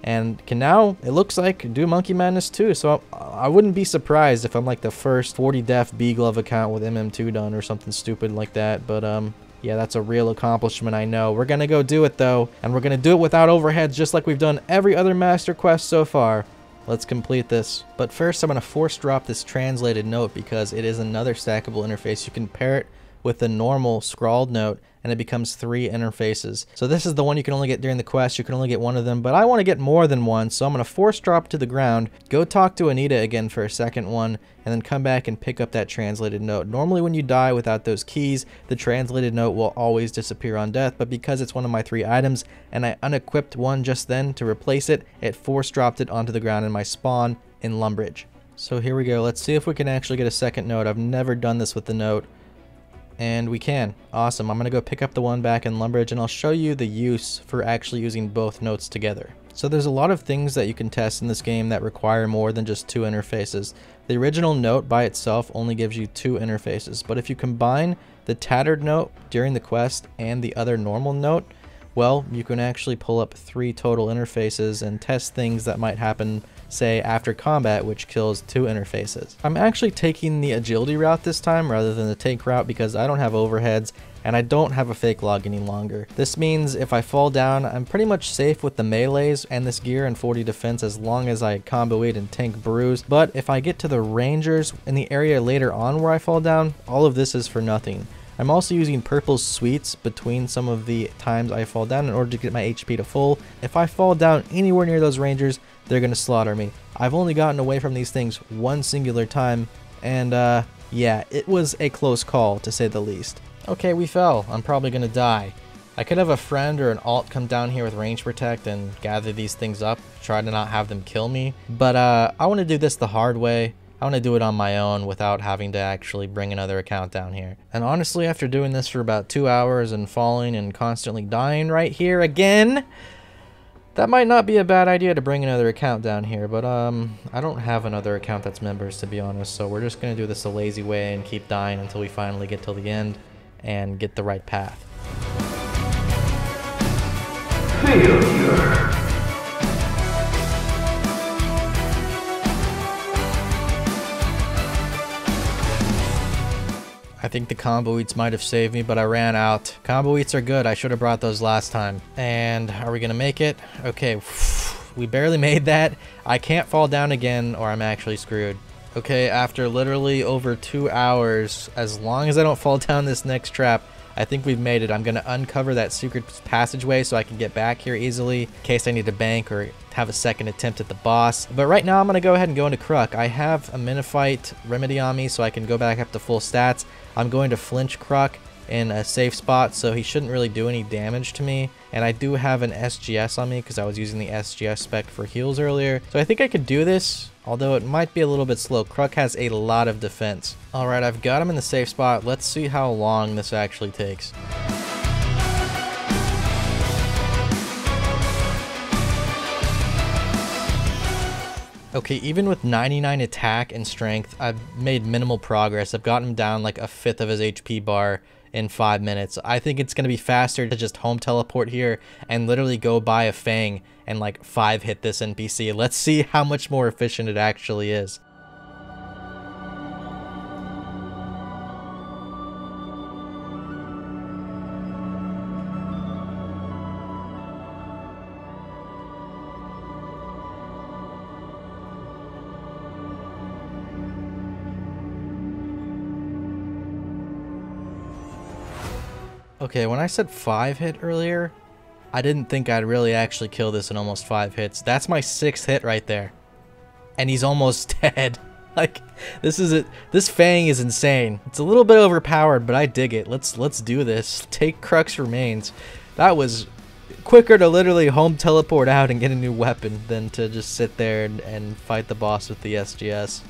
And can now, it looks like, do Monkey Madness too. So I wouldn't be surprised if I'm like the first 40 Def B Glove account with MM2 done or something stupid like that. But um, yeah, that's a real accomplishment, I know. We're going to go do it, though. And we're going to do it without overheads, just like we've done every other Master Quest so far. Let's complete this. But first I'm going to force drop this translated note because it is another stackable interface. You can pair it with the normal scrawled note and it becomes three interfaces. So this is the one you can only get during the quest. You can only get one of them, but I want to get more than one. So I'm going to force drop to the ground, go talk to Anita again for a second one, and then come back and pick up that translated note. Normally when you die without those keys, the translated note will always disappear on death, but because it's one of my three items and I unequipped one just then to replace it, it force dropped it onto the ground in my spawn in Lumbridge. So here we go. Let's see if we can actually get a second note. I've never done this with the note. And we can. Awesome. I'm going to go pick up the one back in Lumbridge and I'll show you the use for actually using both notes together. So there's a lot of things that you can test in this game that require more than just two interfaces. The original note by itself only gives you two interfaces, but if you combine the tattered note during the quest and the other normal note, well, you can actually pull up three total interfaces and test things that might happen say after combat, which kills two interfaces. I'm actually taking the agility route this time rather than the tank route because I don't have overheads and I don't have a fake log any longer. This means if I fall down, I'm pretty much safe with the melees and this gear and 40 defense as long as I combo it and tank brews, but if I get to the rangers in the area later on where I fall down, all of this is for nothing. I'm also using purple sweets between some of the times I fall down in order to get my HP to full. If I fall down anywhere near those rangers, they're to slaughter me. I've only gotten away from these things one singular time, and uh, yeah, it was a close call to say the least. Okay, we fell. I'm probably to die. I could have a friend or an alt come down here with range protect and gather these things up, try to not have them kill me. But uh, I want to do this the hard way. I want to do it on my own without having to actually bring another account down here. And honestly, after doing this for about two hours and falling and constantly dying right here again, that might not be a bad idea to bring another account down here, but um, I don't have another account that's members to be honest, so we're just going to do this a lazy way and keep dying until we finally get till the end and get the right path. Failure. I think the combo eats might have saved me, but I ran out. Combo eats are good. I should have brought those last time. And are we going to make it? Okay, <sighs> we barely <laughs> made that. I can't fall down again or I'm actually screwed. Okay, after literally over two hours, as long as I don't <laughs> fall down this next trap, I think we've made it. I'm going to uncover that secret passageway so I can get back here easily in case I need to bank or have a second attempt at the boss. But right now I'm going to go ahead and go into Kruk. I have a Menaphite Remedy on me so I can go back up to full stats. I'm going to flinch Kruk in a safe spot so he shouldn't really do any damage to me and I do have an SGS on me because I was using the SGS spec for heals earlier so I think I could do this although it might be a little bit slow. Kruk has a lot of defense. Alright, I've got him in the safe spot. Let's see how long this actually takes. Okay, even with 99 attack and strength, I've made minimal progress. I've gotten him down like a fifth of his HP bar in five minutes. I think it's going to be faster to just home teleport here and literally go buy a Fang and like five hit this NPC. Let's see how much more efficient it actually is. Okay, when I said 5 hit earlier, I didn't think I'd really actually kill this in almost 5 hits. That's my 6th hit right there. And he's almost <laughs> dead. like, this is it. This Fang is insane. It's a little bit overpowered, but I dig it. Let's let's do this. <laughs> Take Kruk's remains. That was quicker to literally home teleport out and get a new weapon than to just sit there and, and fight the boss with the SGS.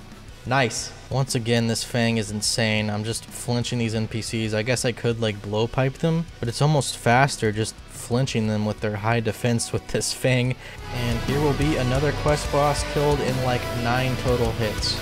Nice. Once again, this Fang is insane. I'm just flinching these NPCs. I guess I could like blowpipe them, but it's almost faster just flinching them with their high defense with this Fang. And here will be another quest boss killed in like 9 total hits.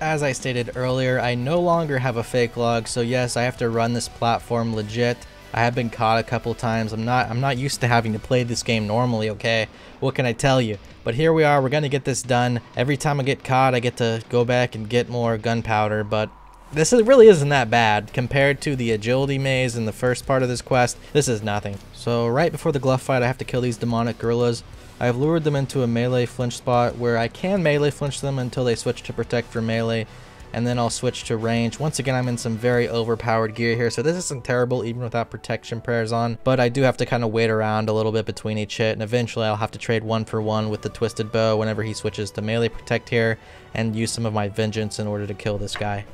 As I stated earlier, I no longer have a fake log, so yes, I have to run this platform legit. I have been caught a couple times. I'm not I'm not used to having to play this game normally, okay? What can I tell you? But here we are, we're gonna get this done. Every time I get caught, I get to go back and get more gunpowder, but this is, really isn't that bad. Compared to the agility maze in the first part of this quest, this is nothing. So right before the Glough fight, I have to kill these demonic gorillas. I've lured them into a melee flinch spot where I can melee flinch them until they switch to protect for melee and then I'll switch to range. Once again, I'm in some very overpowered gear here, so this isn't terrible even without protection prayers on, but I do have to kind of wait around a little bit between each hit, and eventually I'll have to trade one for one with the Twisted Bow whenever he switches to melee protect here, and use some of my vengeance in order to kill this guy.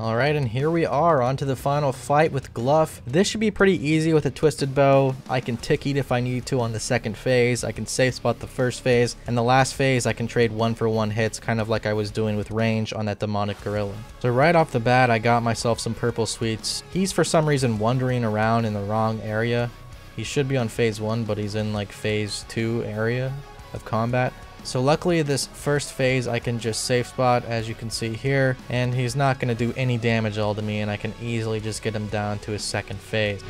Alright, and here we are, on to the final fight with Glough. This should be pretty easy with a Twisted Bow. I can tick eat if I need to on the second phase. I can safe spot the first phase. And the last phase, I can trade one for one hits, kind of like I was doing with range on that Demonic Gorilla. So right off the bat, I got myself some Purple Sweets. He's for some reason wandering around in the wrong area. He should be on phase 1, but he's in like phase 2 area of combat. So luckily this first phase I can just safe spot as you can see here and he's not going to do any damage all to me and I can easily just get him down to his second phase.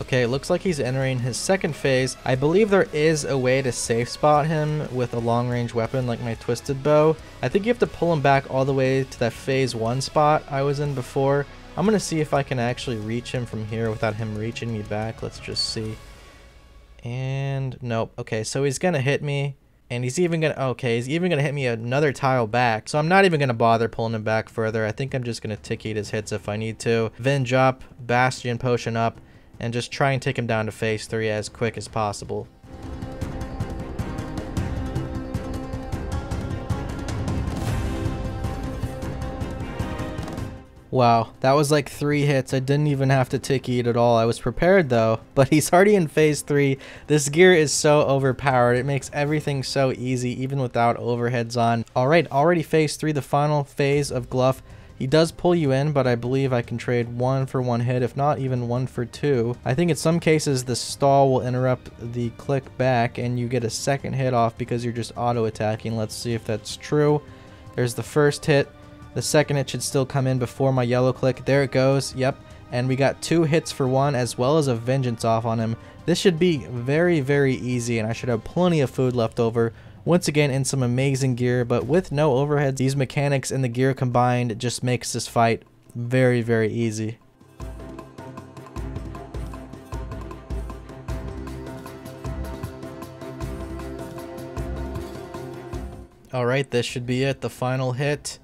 Okay, looks like he's entering his second phase. I believe there is a way to safe spot him with a long range weapon like my twisted bow. I think you have to pull him back all the way to that phase 1 spot I was in before. I'm going to see if I can actually reach him from here without him reaching me back. Let's just see. And nope. Okay, so he's gonna hit me. And he's even gonna, okay, he's even gonna hit me another tile back. So I'm not even gonna bother pulling him back further. I think I'm just gonna tick eat his hits if I need to. Venge up, Bastion potion up, and just try and take him down to phase 3 as quick as possible. Wow, that was like three hits. I didn't even have to tick eat at all. I was prepared though, <laughs> but he's already in phase three. This gear is so overpowered. It makes everything so easy, even without overheads on. All right, already phase three, the final phase of Glough. He does pull you in, but I believe I can trade one for one hit, if not even one for two. I think in some cases the stall will interrupt the click back and you get a second hit off because you're just auto attacking. Let's see if that's true. There's the first hit. The second hit should still come in before my yellow click. There it goes. Yep. And we got two hits for one as well as a vengeance off on him. This should be very, very easy and I should have plenty of food left over. Once again in some amazing gear, but with no overheads, these mechanics and the gear combined just makes this fight very, very easy. Alright, this should be it. The final hit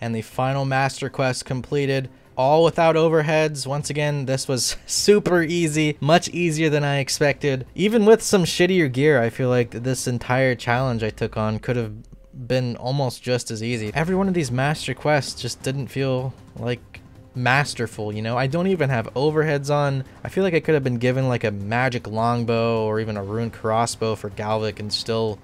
and the final master quest completed. All without overheads. Once again, this was <laughs> super easy. Much easier than I expected. Even with some shittier gear, I feel like this entire challenge I took on could have been almost just as easy. Every one of these master quests just didn't feel like masterful, you know? I don't even have overheads on. I feel like I could have been given like a magic longbow or even a rune crossbow for Galvek and still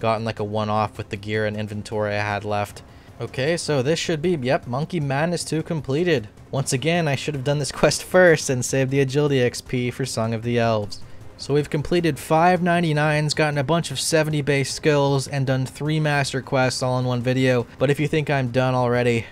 gotten like a one-off with the gear and inventory I had left. Okay, so this should be, yep, Monkey Madness 2 completed. Once again, I should have done this <laughs> quest first and saved the agility XP for Song of the Elves. So we've completed 599s, gotten a bunch of 70 base skills, and done 3 master quests all in one video. But if you think I'm done already,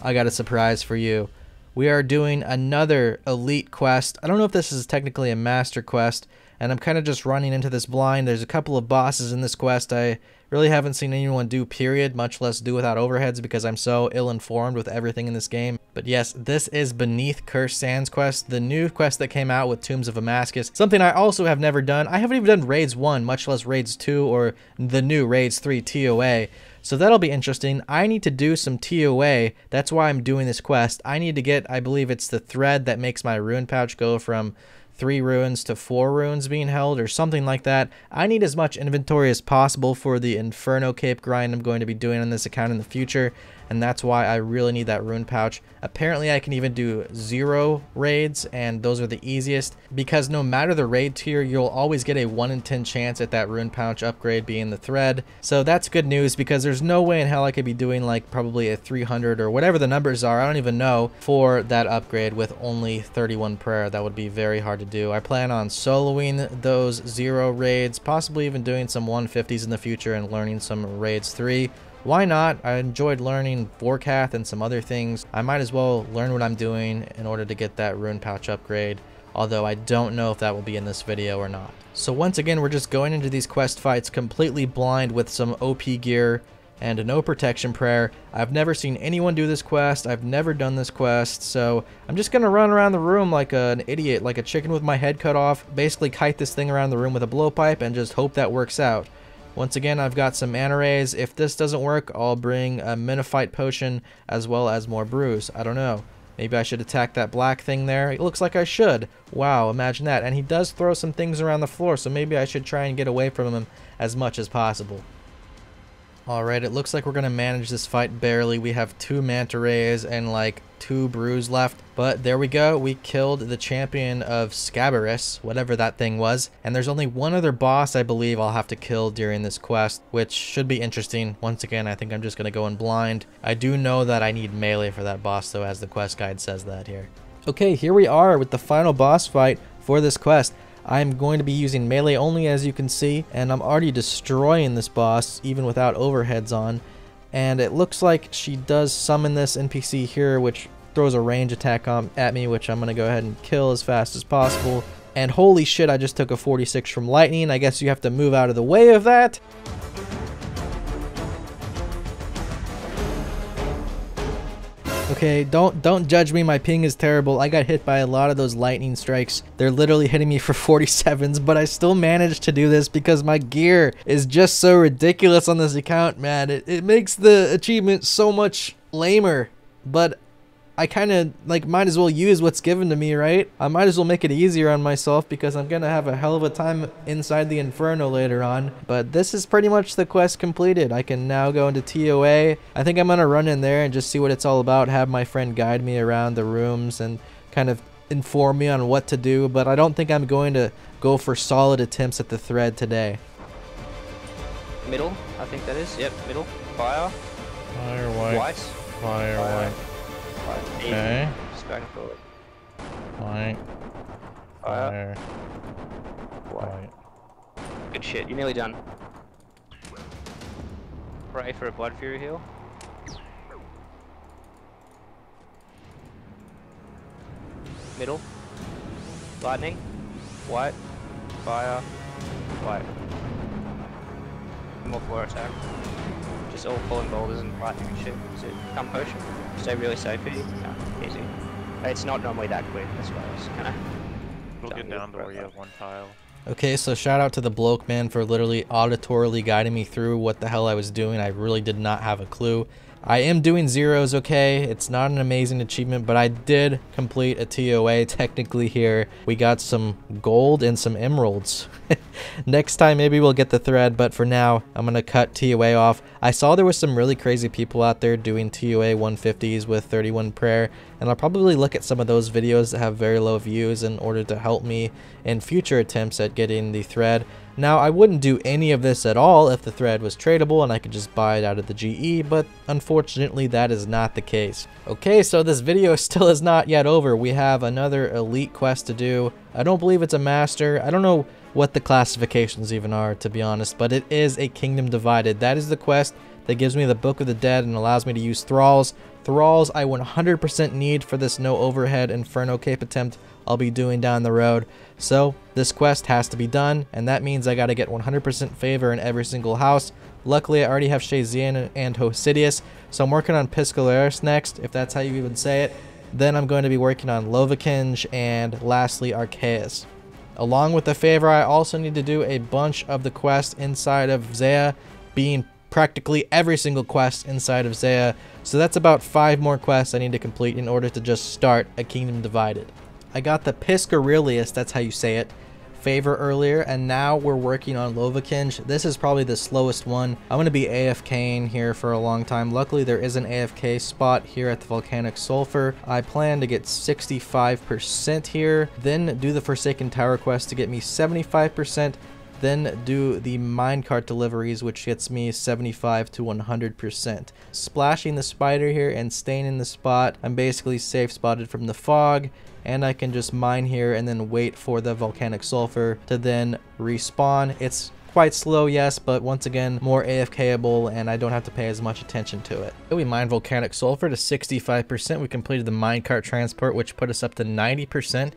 I got a surprise for you. We are doing another elite quest. I don't know if this is technically a master quest, and I'm kind of just running into this blind. There's a couple of bosses in this quest I really haven't seen anyone do period, much less do without overheads because I'm so ill-informed with everything in this game. But yes, this is Beneath Cursed Sands quest, the new quest that came out with Tombs of Amascut, something I also have never done. I haven't even done Raids 1, much less Raids 2 or the new Raids 3 TOA. So that'll be interesting. I need to do some TOA. That's why I'm doing this quest. I need to get, I believe it's the thread that makes my rune pouch go from three runes to four runes being held or something like that. I need as much inventory as possible for the Inferno Cape grind I'm going to be doing on this account in the future and that's why I really need that rune pouch. Apparently I can even do zero raids and those are the easiest because no matter the raid tier you'll always get a 1 in 10 chance at that rune pouch upgrade being the thread. So that's good news because there's no way in hell I could be doing like probably a 300 or whatever the numbers are, I don't even know, for that upgrade with only 31 prayer. That would be very hard to do. I plan on soloing those zero raids, possibly even doing some 150s in the future and learning some raids 3 why not? I enjoyed learning Vorkath and some other things. I might as well learn what I'm doing in order to get that rune pouch upgrade, although I don't know if that will be in this video or not. So once again, we're just going into these quest fights completely blind with some OP gear and no protection prayer. I've never seen anyone do this quest. I've never done this quest. So I'm just going to run around the room like an idiot, like a chicken with my head cut off. Basically kite this thing around the room with a blowpipe and just hope that works out. Once again, I've got some mana rays. If this doesn't work, I'll bring a Menaphite potion as well as more brews. I don't know. Maybe I should attack that black thing there. It looks like I should. Wow, imagine that. And he does throw some things around the floor, so maybe I should try and get away from him as much as possible. Alright, it looks like we're going to manage this fight barely. We have two Manta Rays and like two brews left. But there we go. We killed the champion of Scabaras, whatever that thing was. And there's only one other boss I believe I'll have to kill during this quest, which should be interesting. Once again, I think I'm just going to go in blind. I do know that I need melee for that boss though, as the quest guide says that here. Okay, here we are with the final boss fight for this quest. I'm going to be using melee only as you can see and I'm already destroying this boss even without overheads on and it looks like she does summon this NPC here which throws a range attack on, at me which I'm going to go ahead and kill as fast as possible. And holy shit I just took a 46 from lightning. I guess you have to move out of the way of that Okay, don't don't judge me. My ping is terrible. I got hit by a lot of those lightning strikes. They're literally hitting me for <laughs> 47s, but I still managed to do this because my gear is just so ridiculous on this account, man. It, it makes the achievement so much lamer. But I kind of like might as well use what's given to me, right? I might as well make it easier on myself because I'm gonna have a hell of a time inside the Inferno later on. But this is pretty much the quest completed. I can now go into TOA. I think I'm gonna run in there and just see what it's all about, have my friend guide me around the rooms and kind of inform me on what to do, but I don't think I'm going to go for solid attempts at the thread today. Middle, I think that is. Yep, middle. Fire. Fire white. White. Fire, Fire. white. Okay. Just and forward. White. Fire. Fire. White. Good shit, you're nearly done. Pray for a Blood Fury heal. Middle. Lightning. White. Fire. White. More floor attack. Just all falling boulders and lightning and shit. So come potion. Stay really safe here. Yeah, easy. It's not normally that quick, that's why I was kinda We'll get down to where you have one tile. Okay, so shout out to the bloke man for literally auditorily guiding me through what the hell I was doing. I really did not have a clue. I am doing zeros, okay? It's not an amazing achievement, but I did complete a TOA technically here. We got some gold and some emeralds. <laughs> Next time, maybe we'll get the thread, but for now, I'm to cut TOA off. I saw there was some really crazy people out there doing TOA 150s with 31 prayer, and I'll probably look at some of those videos that have very low views in order to help me in future attempts at getting the thread. Now, I wouldn't do any of this at all if the thread was tradable and I could just buy it out of the GE, but unfortunately that is not the case. Okay, so this video <laughs> still is not yet over. We have another elite quest to do. I don't believe it's a master. I don't know what the classifications even are, to be honest, but it is a Kingdom Divided. That is the quest that gives me the Book of the Dead and allows me to use Thralls. Thralls I 100% need for this no overhead Inferno Cape attempt I'll be doing down the road. So this quest has to be done, and that means I gotta get 100% favor in every single house. Luckily, I already have Shayzien and Hosidius, so I'm working on Piscalaris next, if that's how you even say it. Then I'm going to be working on Lovakengj and lastly Arceuus. Along with the favor, I also need to do a bunch of the quests inside of Zeah, being practically every single quest inside of Zeah. So that's about five more quests I need to complete in order to just start a Kingdom Divided. I got the Piscarilius, that's how you say it, favor earlier, and now we're working on Lovakengj. This is probably the slowest one. I'm going to be AFKing here for a long time. Luckily, there is an AFK spot here at the Volcanic Sulfur. I plan to get 65% here, then do the Forsaken Tower quest to get me 75%, then do the minecart deliveries which gets me 75 to 100%. Splashing the spider here and staying in the spot, I'm basically safe spotted from the fog and I can just mine here and then wait for the volcanic sulfur to then respawn. It's quite slow, yes, but once again, more AFKable and I don't have to pay as much attention to it. We mined volcanic sulfur to 65%. We completed the minecart transport, which put us up to 90%.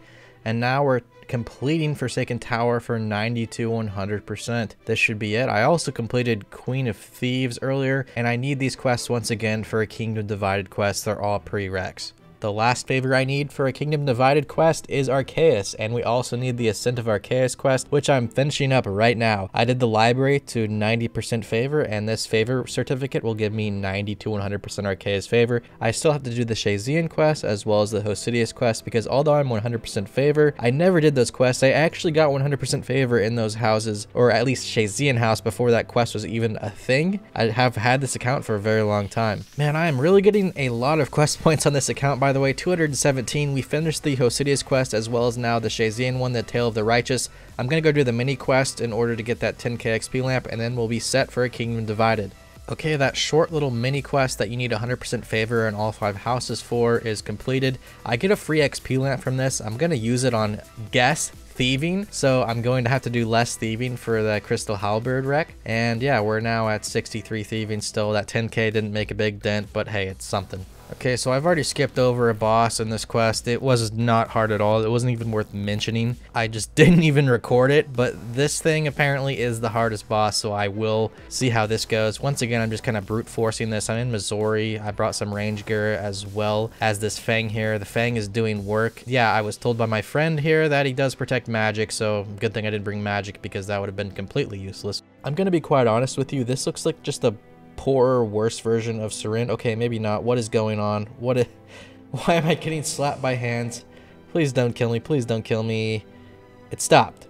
And now we're completing Forsaken Tower for 90 to 100%. This should be it. I also completed Queen of Thieves earlier, and I need these quests once again for a Kingdom Divided quest. They're all prereqs. The last favor I need for a Kingdom Divided quest is Arceuus, and we also need the Ascent of Arceuus quest, which I'm finishing up right now. I did the library to 90% favor, and this favor certificate will give me 90 to 100% Arceuus favor. I still have to do the Shayzien quest as well as the Hosidius quest, because although I'm 100% favor, I never did those quests. I actually got 100% favor in those houses, or at least Shayzien house before that quest was even a thing. I have had this account for a very long time. Man, I am really getting a lot of <laughs> quest points on this account, by the way, 217. We finished the Hosidius quest as well as now the Shayzien one, the Tale of the Righteous. I'm going to go do the mini quest in order to get that 10k XP lamp and then we'll be set for a Kingdom Divided. Okay, that short little mini quest that you need 100% favor in all five houses for is completed. I get a free XP lamp from this. I'm going to use it on guess thieving, so I'm going to have to do less thieving for the Crystal Halberd wreck. And yeah, we're now at 63 thieving still. That 10k didn't make a big dent, but hey, it's something. Okay, so I've already skipped over a boss in this quest. It was not hard at all. It wasn't even worth mentioning. I just <laughs> didn't even record it, but this thing apparently is the hardest boss, so I will see how this goes. Once again, I'm just kind of brute forcing this. I'm in Masori. I brought some range gear as well as this Fang here. The Fang is doing work. Yeah, I was told by my friend here that he does protect magic, so good thing I didn't bring magic because that would have been completely useless. I'm going to be quite honest with you. This looks like just a poorer, worse version of Seren. Okay, maybe not. What is going on? What? I- <laughs> Why am I getting slapped by hands? Please don't kill me. Please don't kill me. It stopped.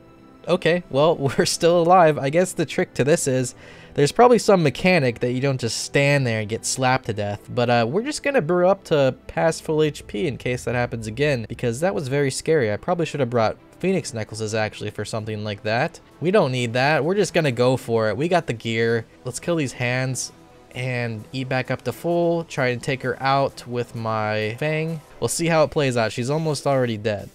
Okay, well, <laughs> we're still alive. I guess the trick to this is there's probably some mechanic that you don't just stand there and get slapped to death. But uh, we're just going to brew up to past full HP in case that happens again because that was very scary. I probably should have brought Phoenix necklaces actually for something like that. We don't need that. We're just going to go for it. We got the gear. Let's kill these hands and eat back up to full. Try and take her out with my Fang. We'll see how it plays out. She's almost already dead.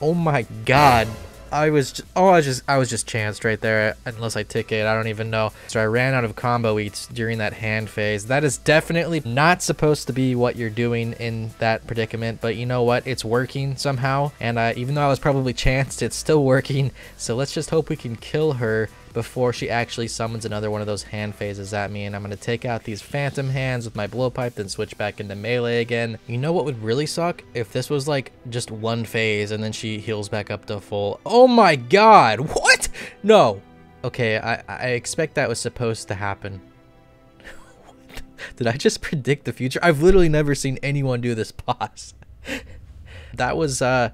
Oh my god. I was just, oh, I just, I was just chanced right there, unless I tick it, I don't even know. So I ran out of combo eats during that hand phase. That is definitely not supposed to be what you're doing in that predicament, but you know what? It's working somehow, and uh, even though I was probably chanced, it's still working. So let's just hope we can kill her before she actually summons another one of those hand phases at me. And I'm going to take out these phantom hands with my blowpipe, then switch back into melee again. You know what would really suck? If this was like just one phase and then she heals back up to full. Oh my god! <laughs> What? No. Okay, I, I expect that was supposed to happen. <laughs> Did I just predict the future? I've literally never seen anyone do this <laughs> boss. that was, uh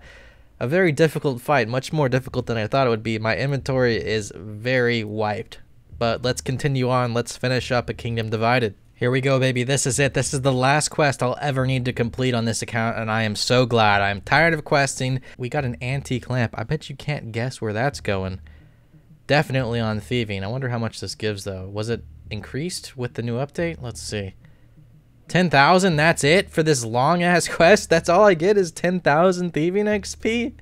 a very difficult fight, much more difficult than I thought it would be. My inventory is very wiped. But let's continue on. Let's finish up a Kingdom Divided. Here we go, baby. This is it. This is the last quest I'll ever need to complete on this account, and I am so glad. I'm tired of questing. We got an antique lamp. I bet you can't guess where that's going. Definitely on thieving. I wonder how much this gives, though. Was it increased with the new update? Let's see. 10,000, that's it for this long ass <laughs> quest? That's all I get is 10,000 thieving XP?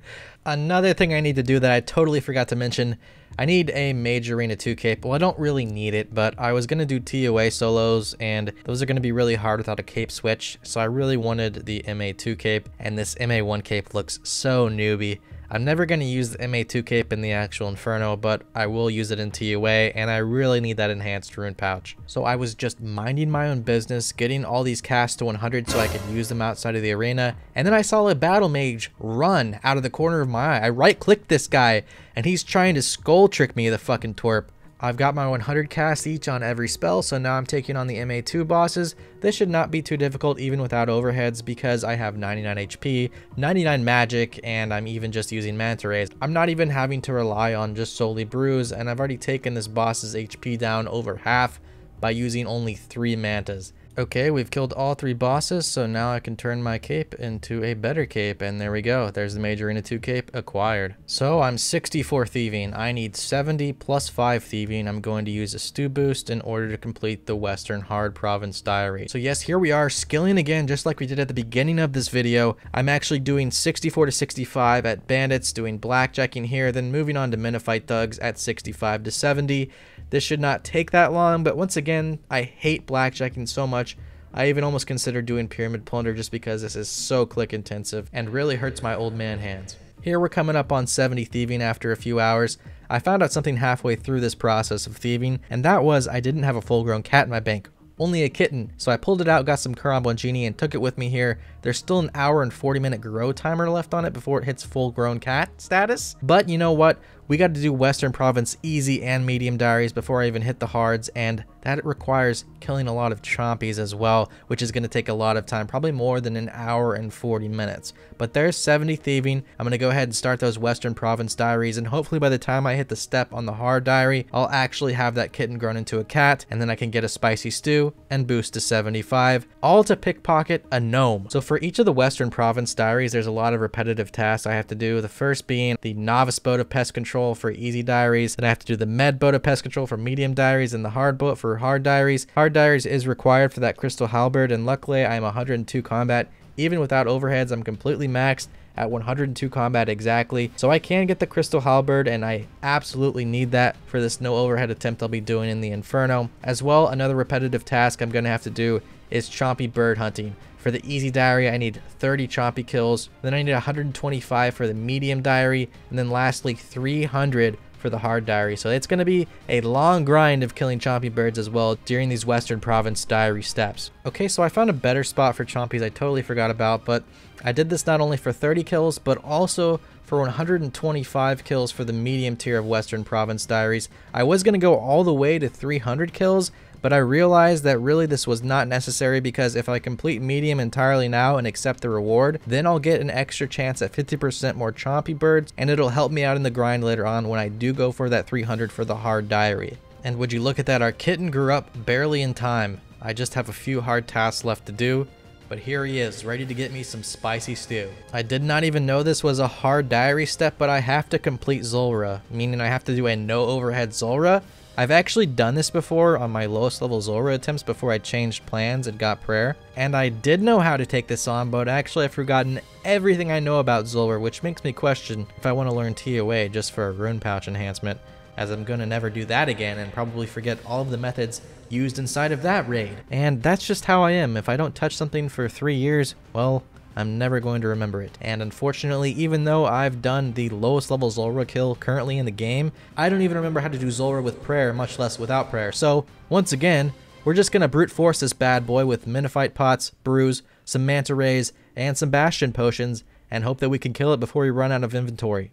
Another thing I need to do that I totally forgot to mention, I need a Mage Arena 2 cape. Well, I don't really need it, but I was going to do TOA solos, and those are going to be really hard without a cape switch, so I really wanted the MA2 cape, and this MA1 cape looks so newbie. I'm never going to use the MA2 cape in the actual Inferno, but I will use it in TOA, and I really need that enhanced rune pouch. So I was just minding my own business, getting all these casts to 100 so I could use them outside of the arena, and then I saw a battle mage run out of the corner of my eye. I right-clicked this guy, and he's trying to skull trick me, the fucking twerp. I've got my 100 casts each on every spell, so now I'm taking on the MA2 bosses. This should not be too difficult even without overheads because I have 99 HP, 99 magic, and I'm even just using manta rays. I'm not even having to rely on just solely brews, and I've already taken this boss's HP down over half by using only 3 mantas. Okay, we've killed all three bosses, so now I can turn my cape into a better cape, and there we go. There's the Mage Arena 2 cape acquired. So I'm 64 thieving. I need 70 plus 5 thieving. I'm going to use a stew boost in order to complete the Western Hard Province Diary. So yes, here we are, skilling again, just like we did at the beginning of this video. I'm actually doing 64 to 65 at Bandits, doing Blackjacking here, then moving on to Menaphite Thugs at 65 to 70. This should not take that long, but once again, I hate blackjacking so much. I even almost considered doing Pyramid Plunder just because this is so click intensive and really hurts my old man hands. Here we're coming up on 70 thieving after a few hours. I found out something halfway through this process of thieving, and that was I didn't have a full grown cat in my bank only a kitten. So I pulled it out, got some Karambwanji, and took it with me here. There's still an hour and 40 minute grow timer left on it before it hits full grown cat status. But you know what? We got to do Western Province easy and medium diaries before I even hit the hards, and that requires killing a lot of chompies as well, which is going to take a lot of time, probably more than an hour and 40 minutes. But there's 70 thieving. I'm going to go ahead and start those Western Province diaries, and hopefully by the time I hit the step on the hard diary, I'll actually have that kitten grown into a cat, and then I can get a spicy stew and boost to 75, all to pickpocket a gnome. So for each of the Western Province diaries, there's a lot of repetitive tasks I have to do. The first being the Novice Boat of Pest Control control for easy diaries. Then I have to do the med boat of pest control for medium diaries and the hard boat for hard diaries. Hard diaries is required for that crystal halberd and luckily I am 102 combat. Even without overheads, I'm completely maxed at 102 combat exactly. So I can get the Crystal Halberd and I absolutely need that for this no overhead attempt I'll be doing in the Inferno. As well, another repetitive task I'm going to have to do is Chompy Bird Hunting. For the easy diary, I need 30 chompy kills. Then I need 125 for the medium diary. And then lastly, 300 for the hard diary. So it's going to be a long grind of killing chompy birds as well during these Western Province diary steps. Okay, so I found a better spot for chompies I totally forgot about, but I did this not only for 30 kills, but also for 125 kills for the medium tier of Western Province diaries. I was going to go all the way to 300 kills, but I realized that really this was not necessary because if I complete medium entirely now and accept the reward, then I'll get an extra chance at 50% more chompy birds and it'll help me out in the grind later on when I do go for that 300 for the hard diary. And would you look at that, our kitten grew up barely in time. I just have a few hard tasks left to do, but here he is, ready to get me some spicy stew. I did not even know this was a hard diary step, but I have to complete Zulrah, meaning I have to do a no overhead Zulrah, I've actually done this before on my lowest level Zulrah attempts before I changed plans and got prayer. And I did know how to take this on, but actually I've forgotten everything I know about Zulrah, which makes me question if I want to learn TOA just for a rune pouch enhancement, as I'm gonna never do that again and probably forget all of the methods used inside of that raid. And that's just how I am. If I don't touch something for three years, well, I'm never going to remember it. And unfortunately, even though I've done the lowest level Zulrah kill currently in the game, I don't even remember how to do Zulrah with prayer, much less without prayer. So, once again, we're just gonna brute force this bad boy with Menaphite Pots, Brews, some Manta Rays, and some Bastion Potions, and hope that we can kill it before we run out of inventory.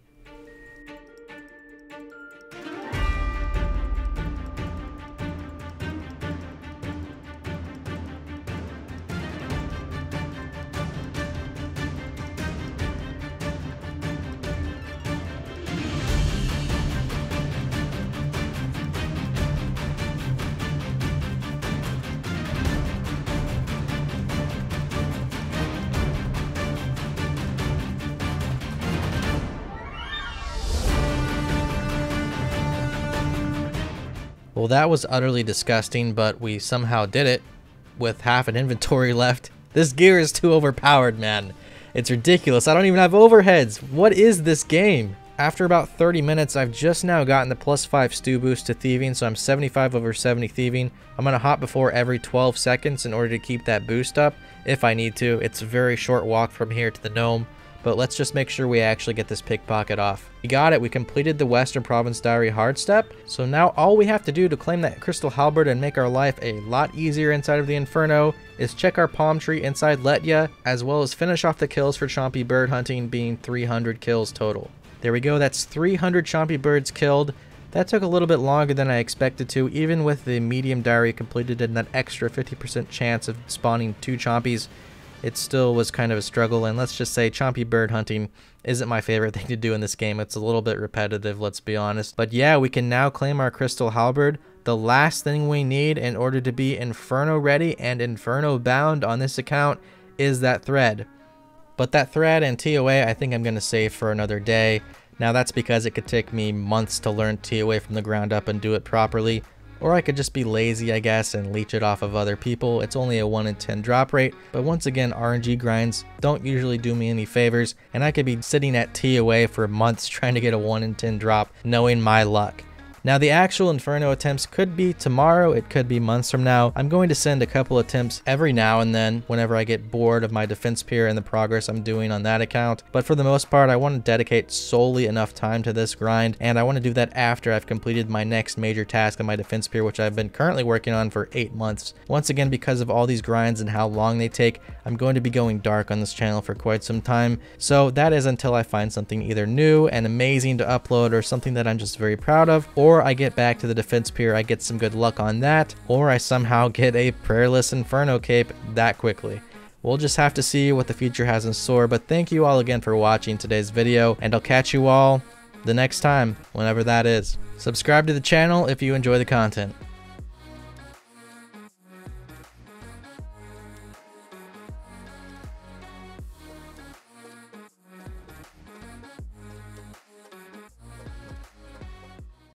That was utterly disgusting, but we somehow did it with half an inventory <laughs> left. This gear is too overpowered, man. It's ridiculous. I don't even have overheads. What is this game? After about 30 minutes, I've just now gotten the plus 5 stew boost to thieving, so I'm 75 over 70 thieving. I'm going to hop before every 12 seconds in order to keep that boost up, if I need to. It's a very short walk from here to the gnome but let's just make sure we actually get this pickpocket off. We got it, we completed the Western Province Diary hard step, so now all we have to do to claim that Crystal Halberd and make our life a lot easier inside of the Inferno is check our palm tree inside Lletya, as well as finish off the kills for Chompy bird hunting being 300 kills total. There we go, that's 300 Chompy birds killed. That took a little bit longer than I expected to, even with the medium diary completed and that extra 50% chance of spawning two Chompies it still was kind of a struggle. And let's just say chompy bird hunting isn't my favorite <laughs> thing to do in this game. It's a little bit repetitive, let's be honest. But yeah, we can now claim our crystal halberd. The last thing we need in order to be Inferno ready and Inferno bound on this account is that thread. But that thread and TOA I think I'm going to save for another day. Now that's because it could take me months to learn TOA from the ground up and do it properly. Or I could just be lazy, I guess, and leech it off of other people. It's only a 1 in 10 drop rate, but once again, RNG grinds don't usually do me any favors, and I could be sitting at TOA for months <laughs> trying to get a 1 in 10 drop, knowing my luck. Now the actual Inferno attempts could be tomorrow, it could be months from now. I'm going to send a couple attempts every now and then whenever I get bored of my defense pure and the progress I'm doing on that account. But for the most part, I want to dedicate solely enough time to this grind and I want to do that after I've completed my next major task on my defense pure, which I've been currently working on for 8 months. Once again, because of all these grinds and how long they take, I'm going to be going dark on this channel for quite some time. So that is until I find something either new and amazing to upload or something that I'm just very proud of, or or I get back to the defense pure, I get some good luck on that, or I somehow <laughs> get a prayerless Inferno cape that quickly. We'll just have to see what the future has in store, but thank you all again for watching today's video, and I'll catch you all the next time, whenever that is. Subscribe to the channel if you enjoy the content.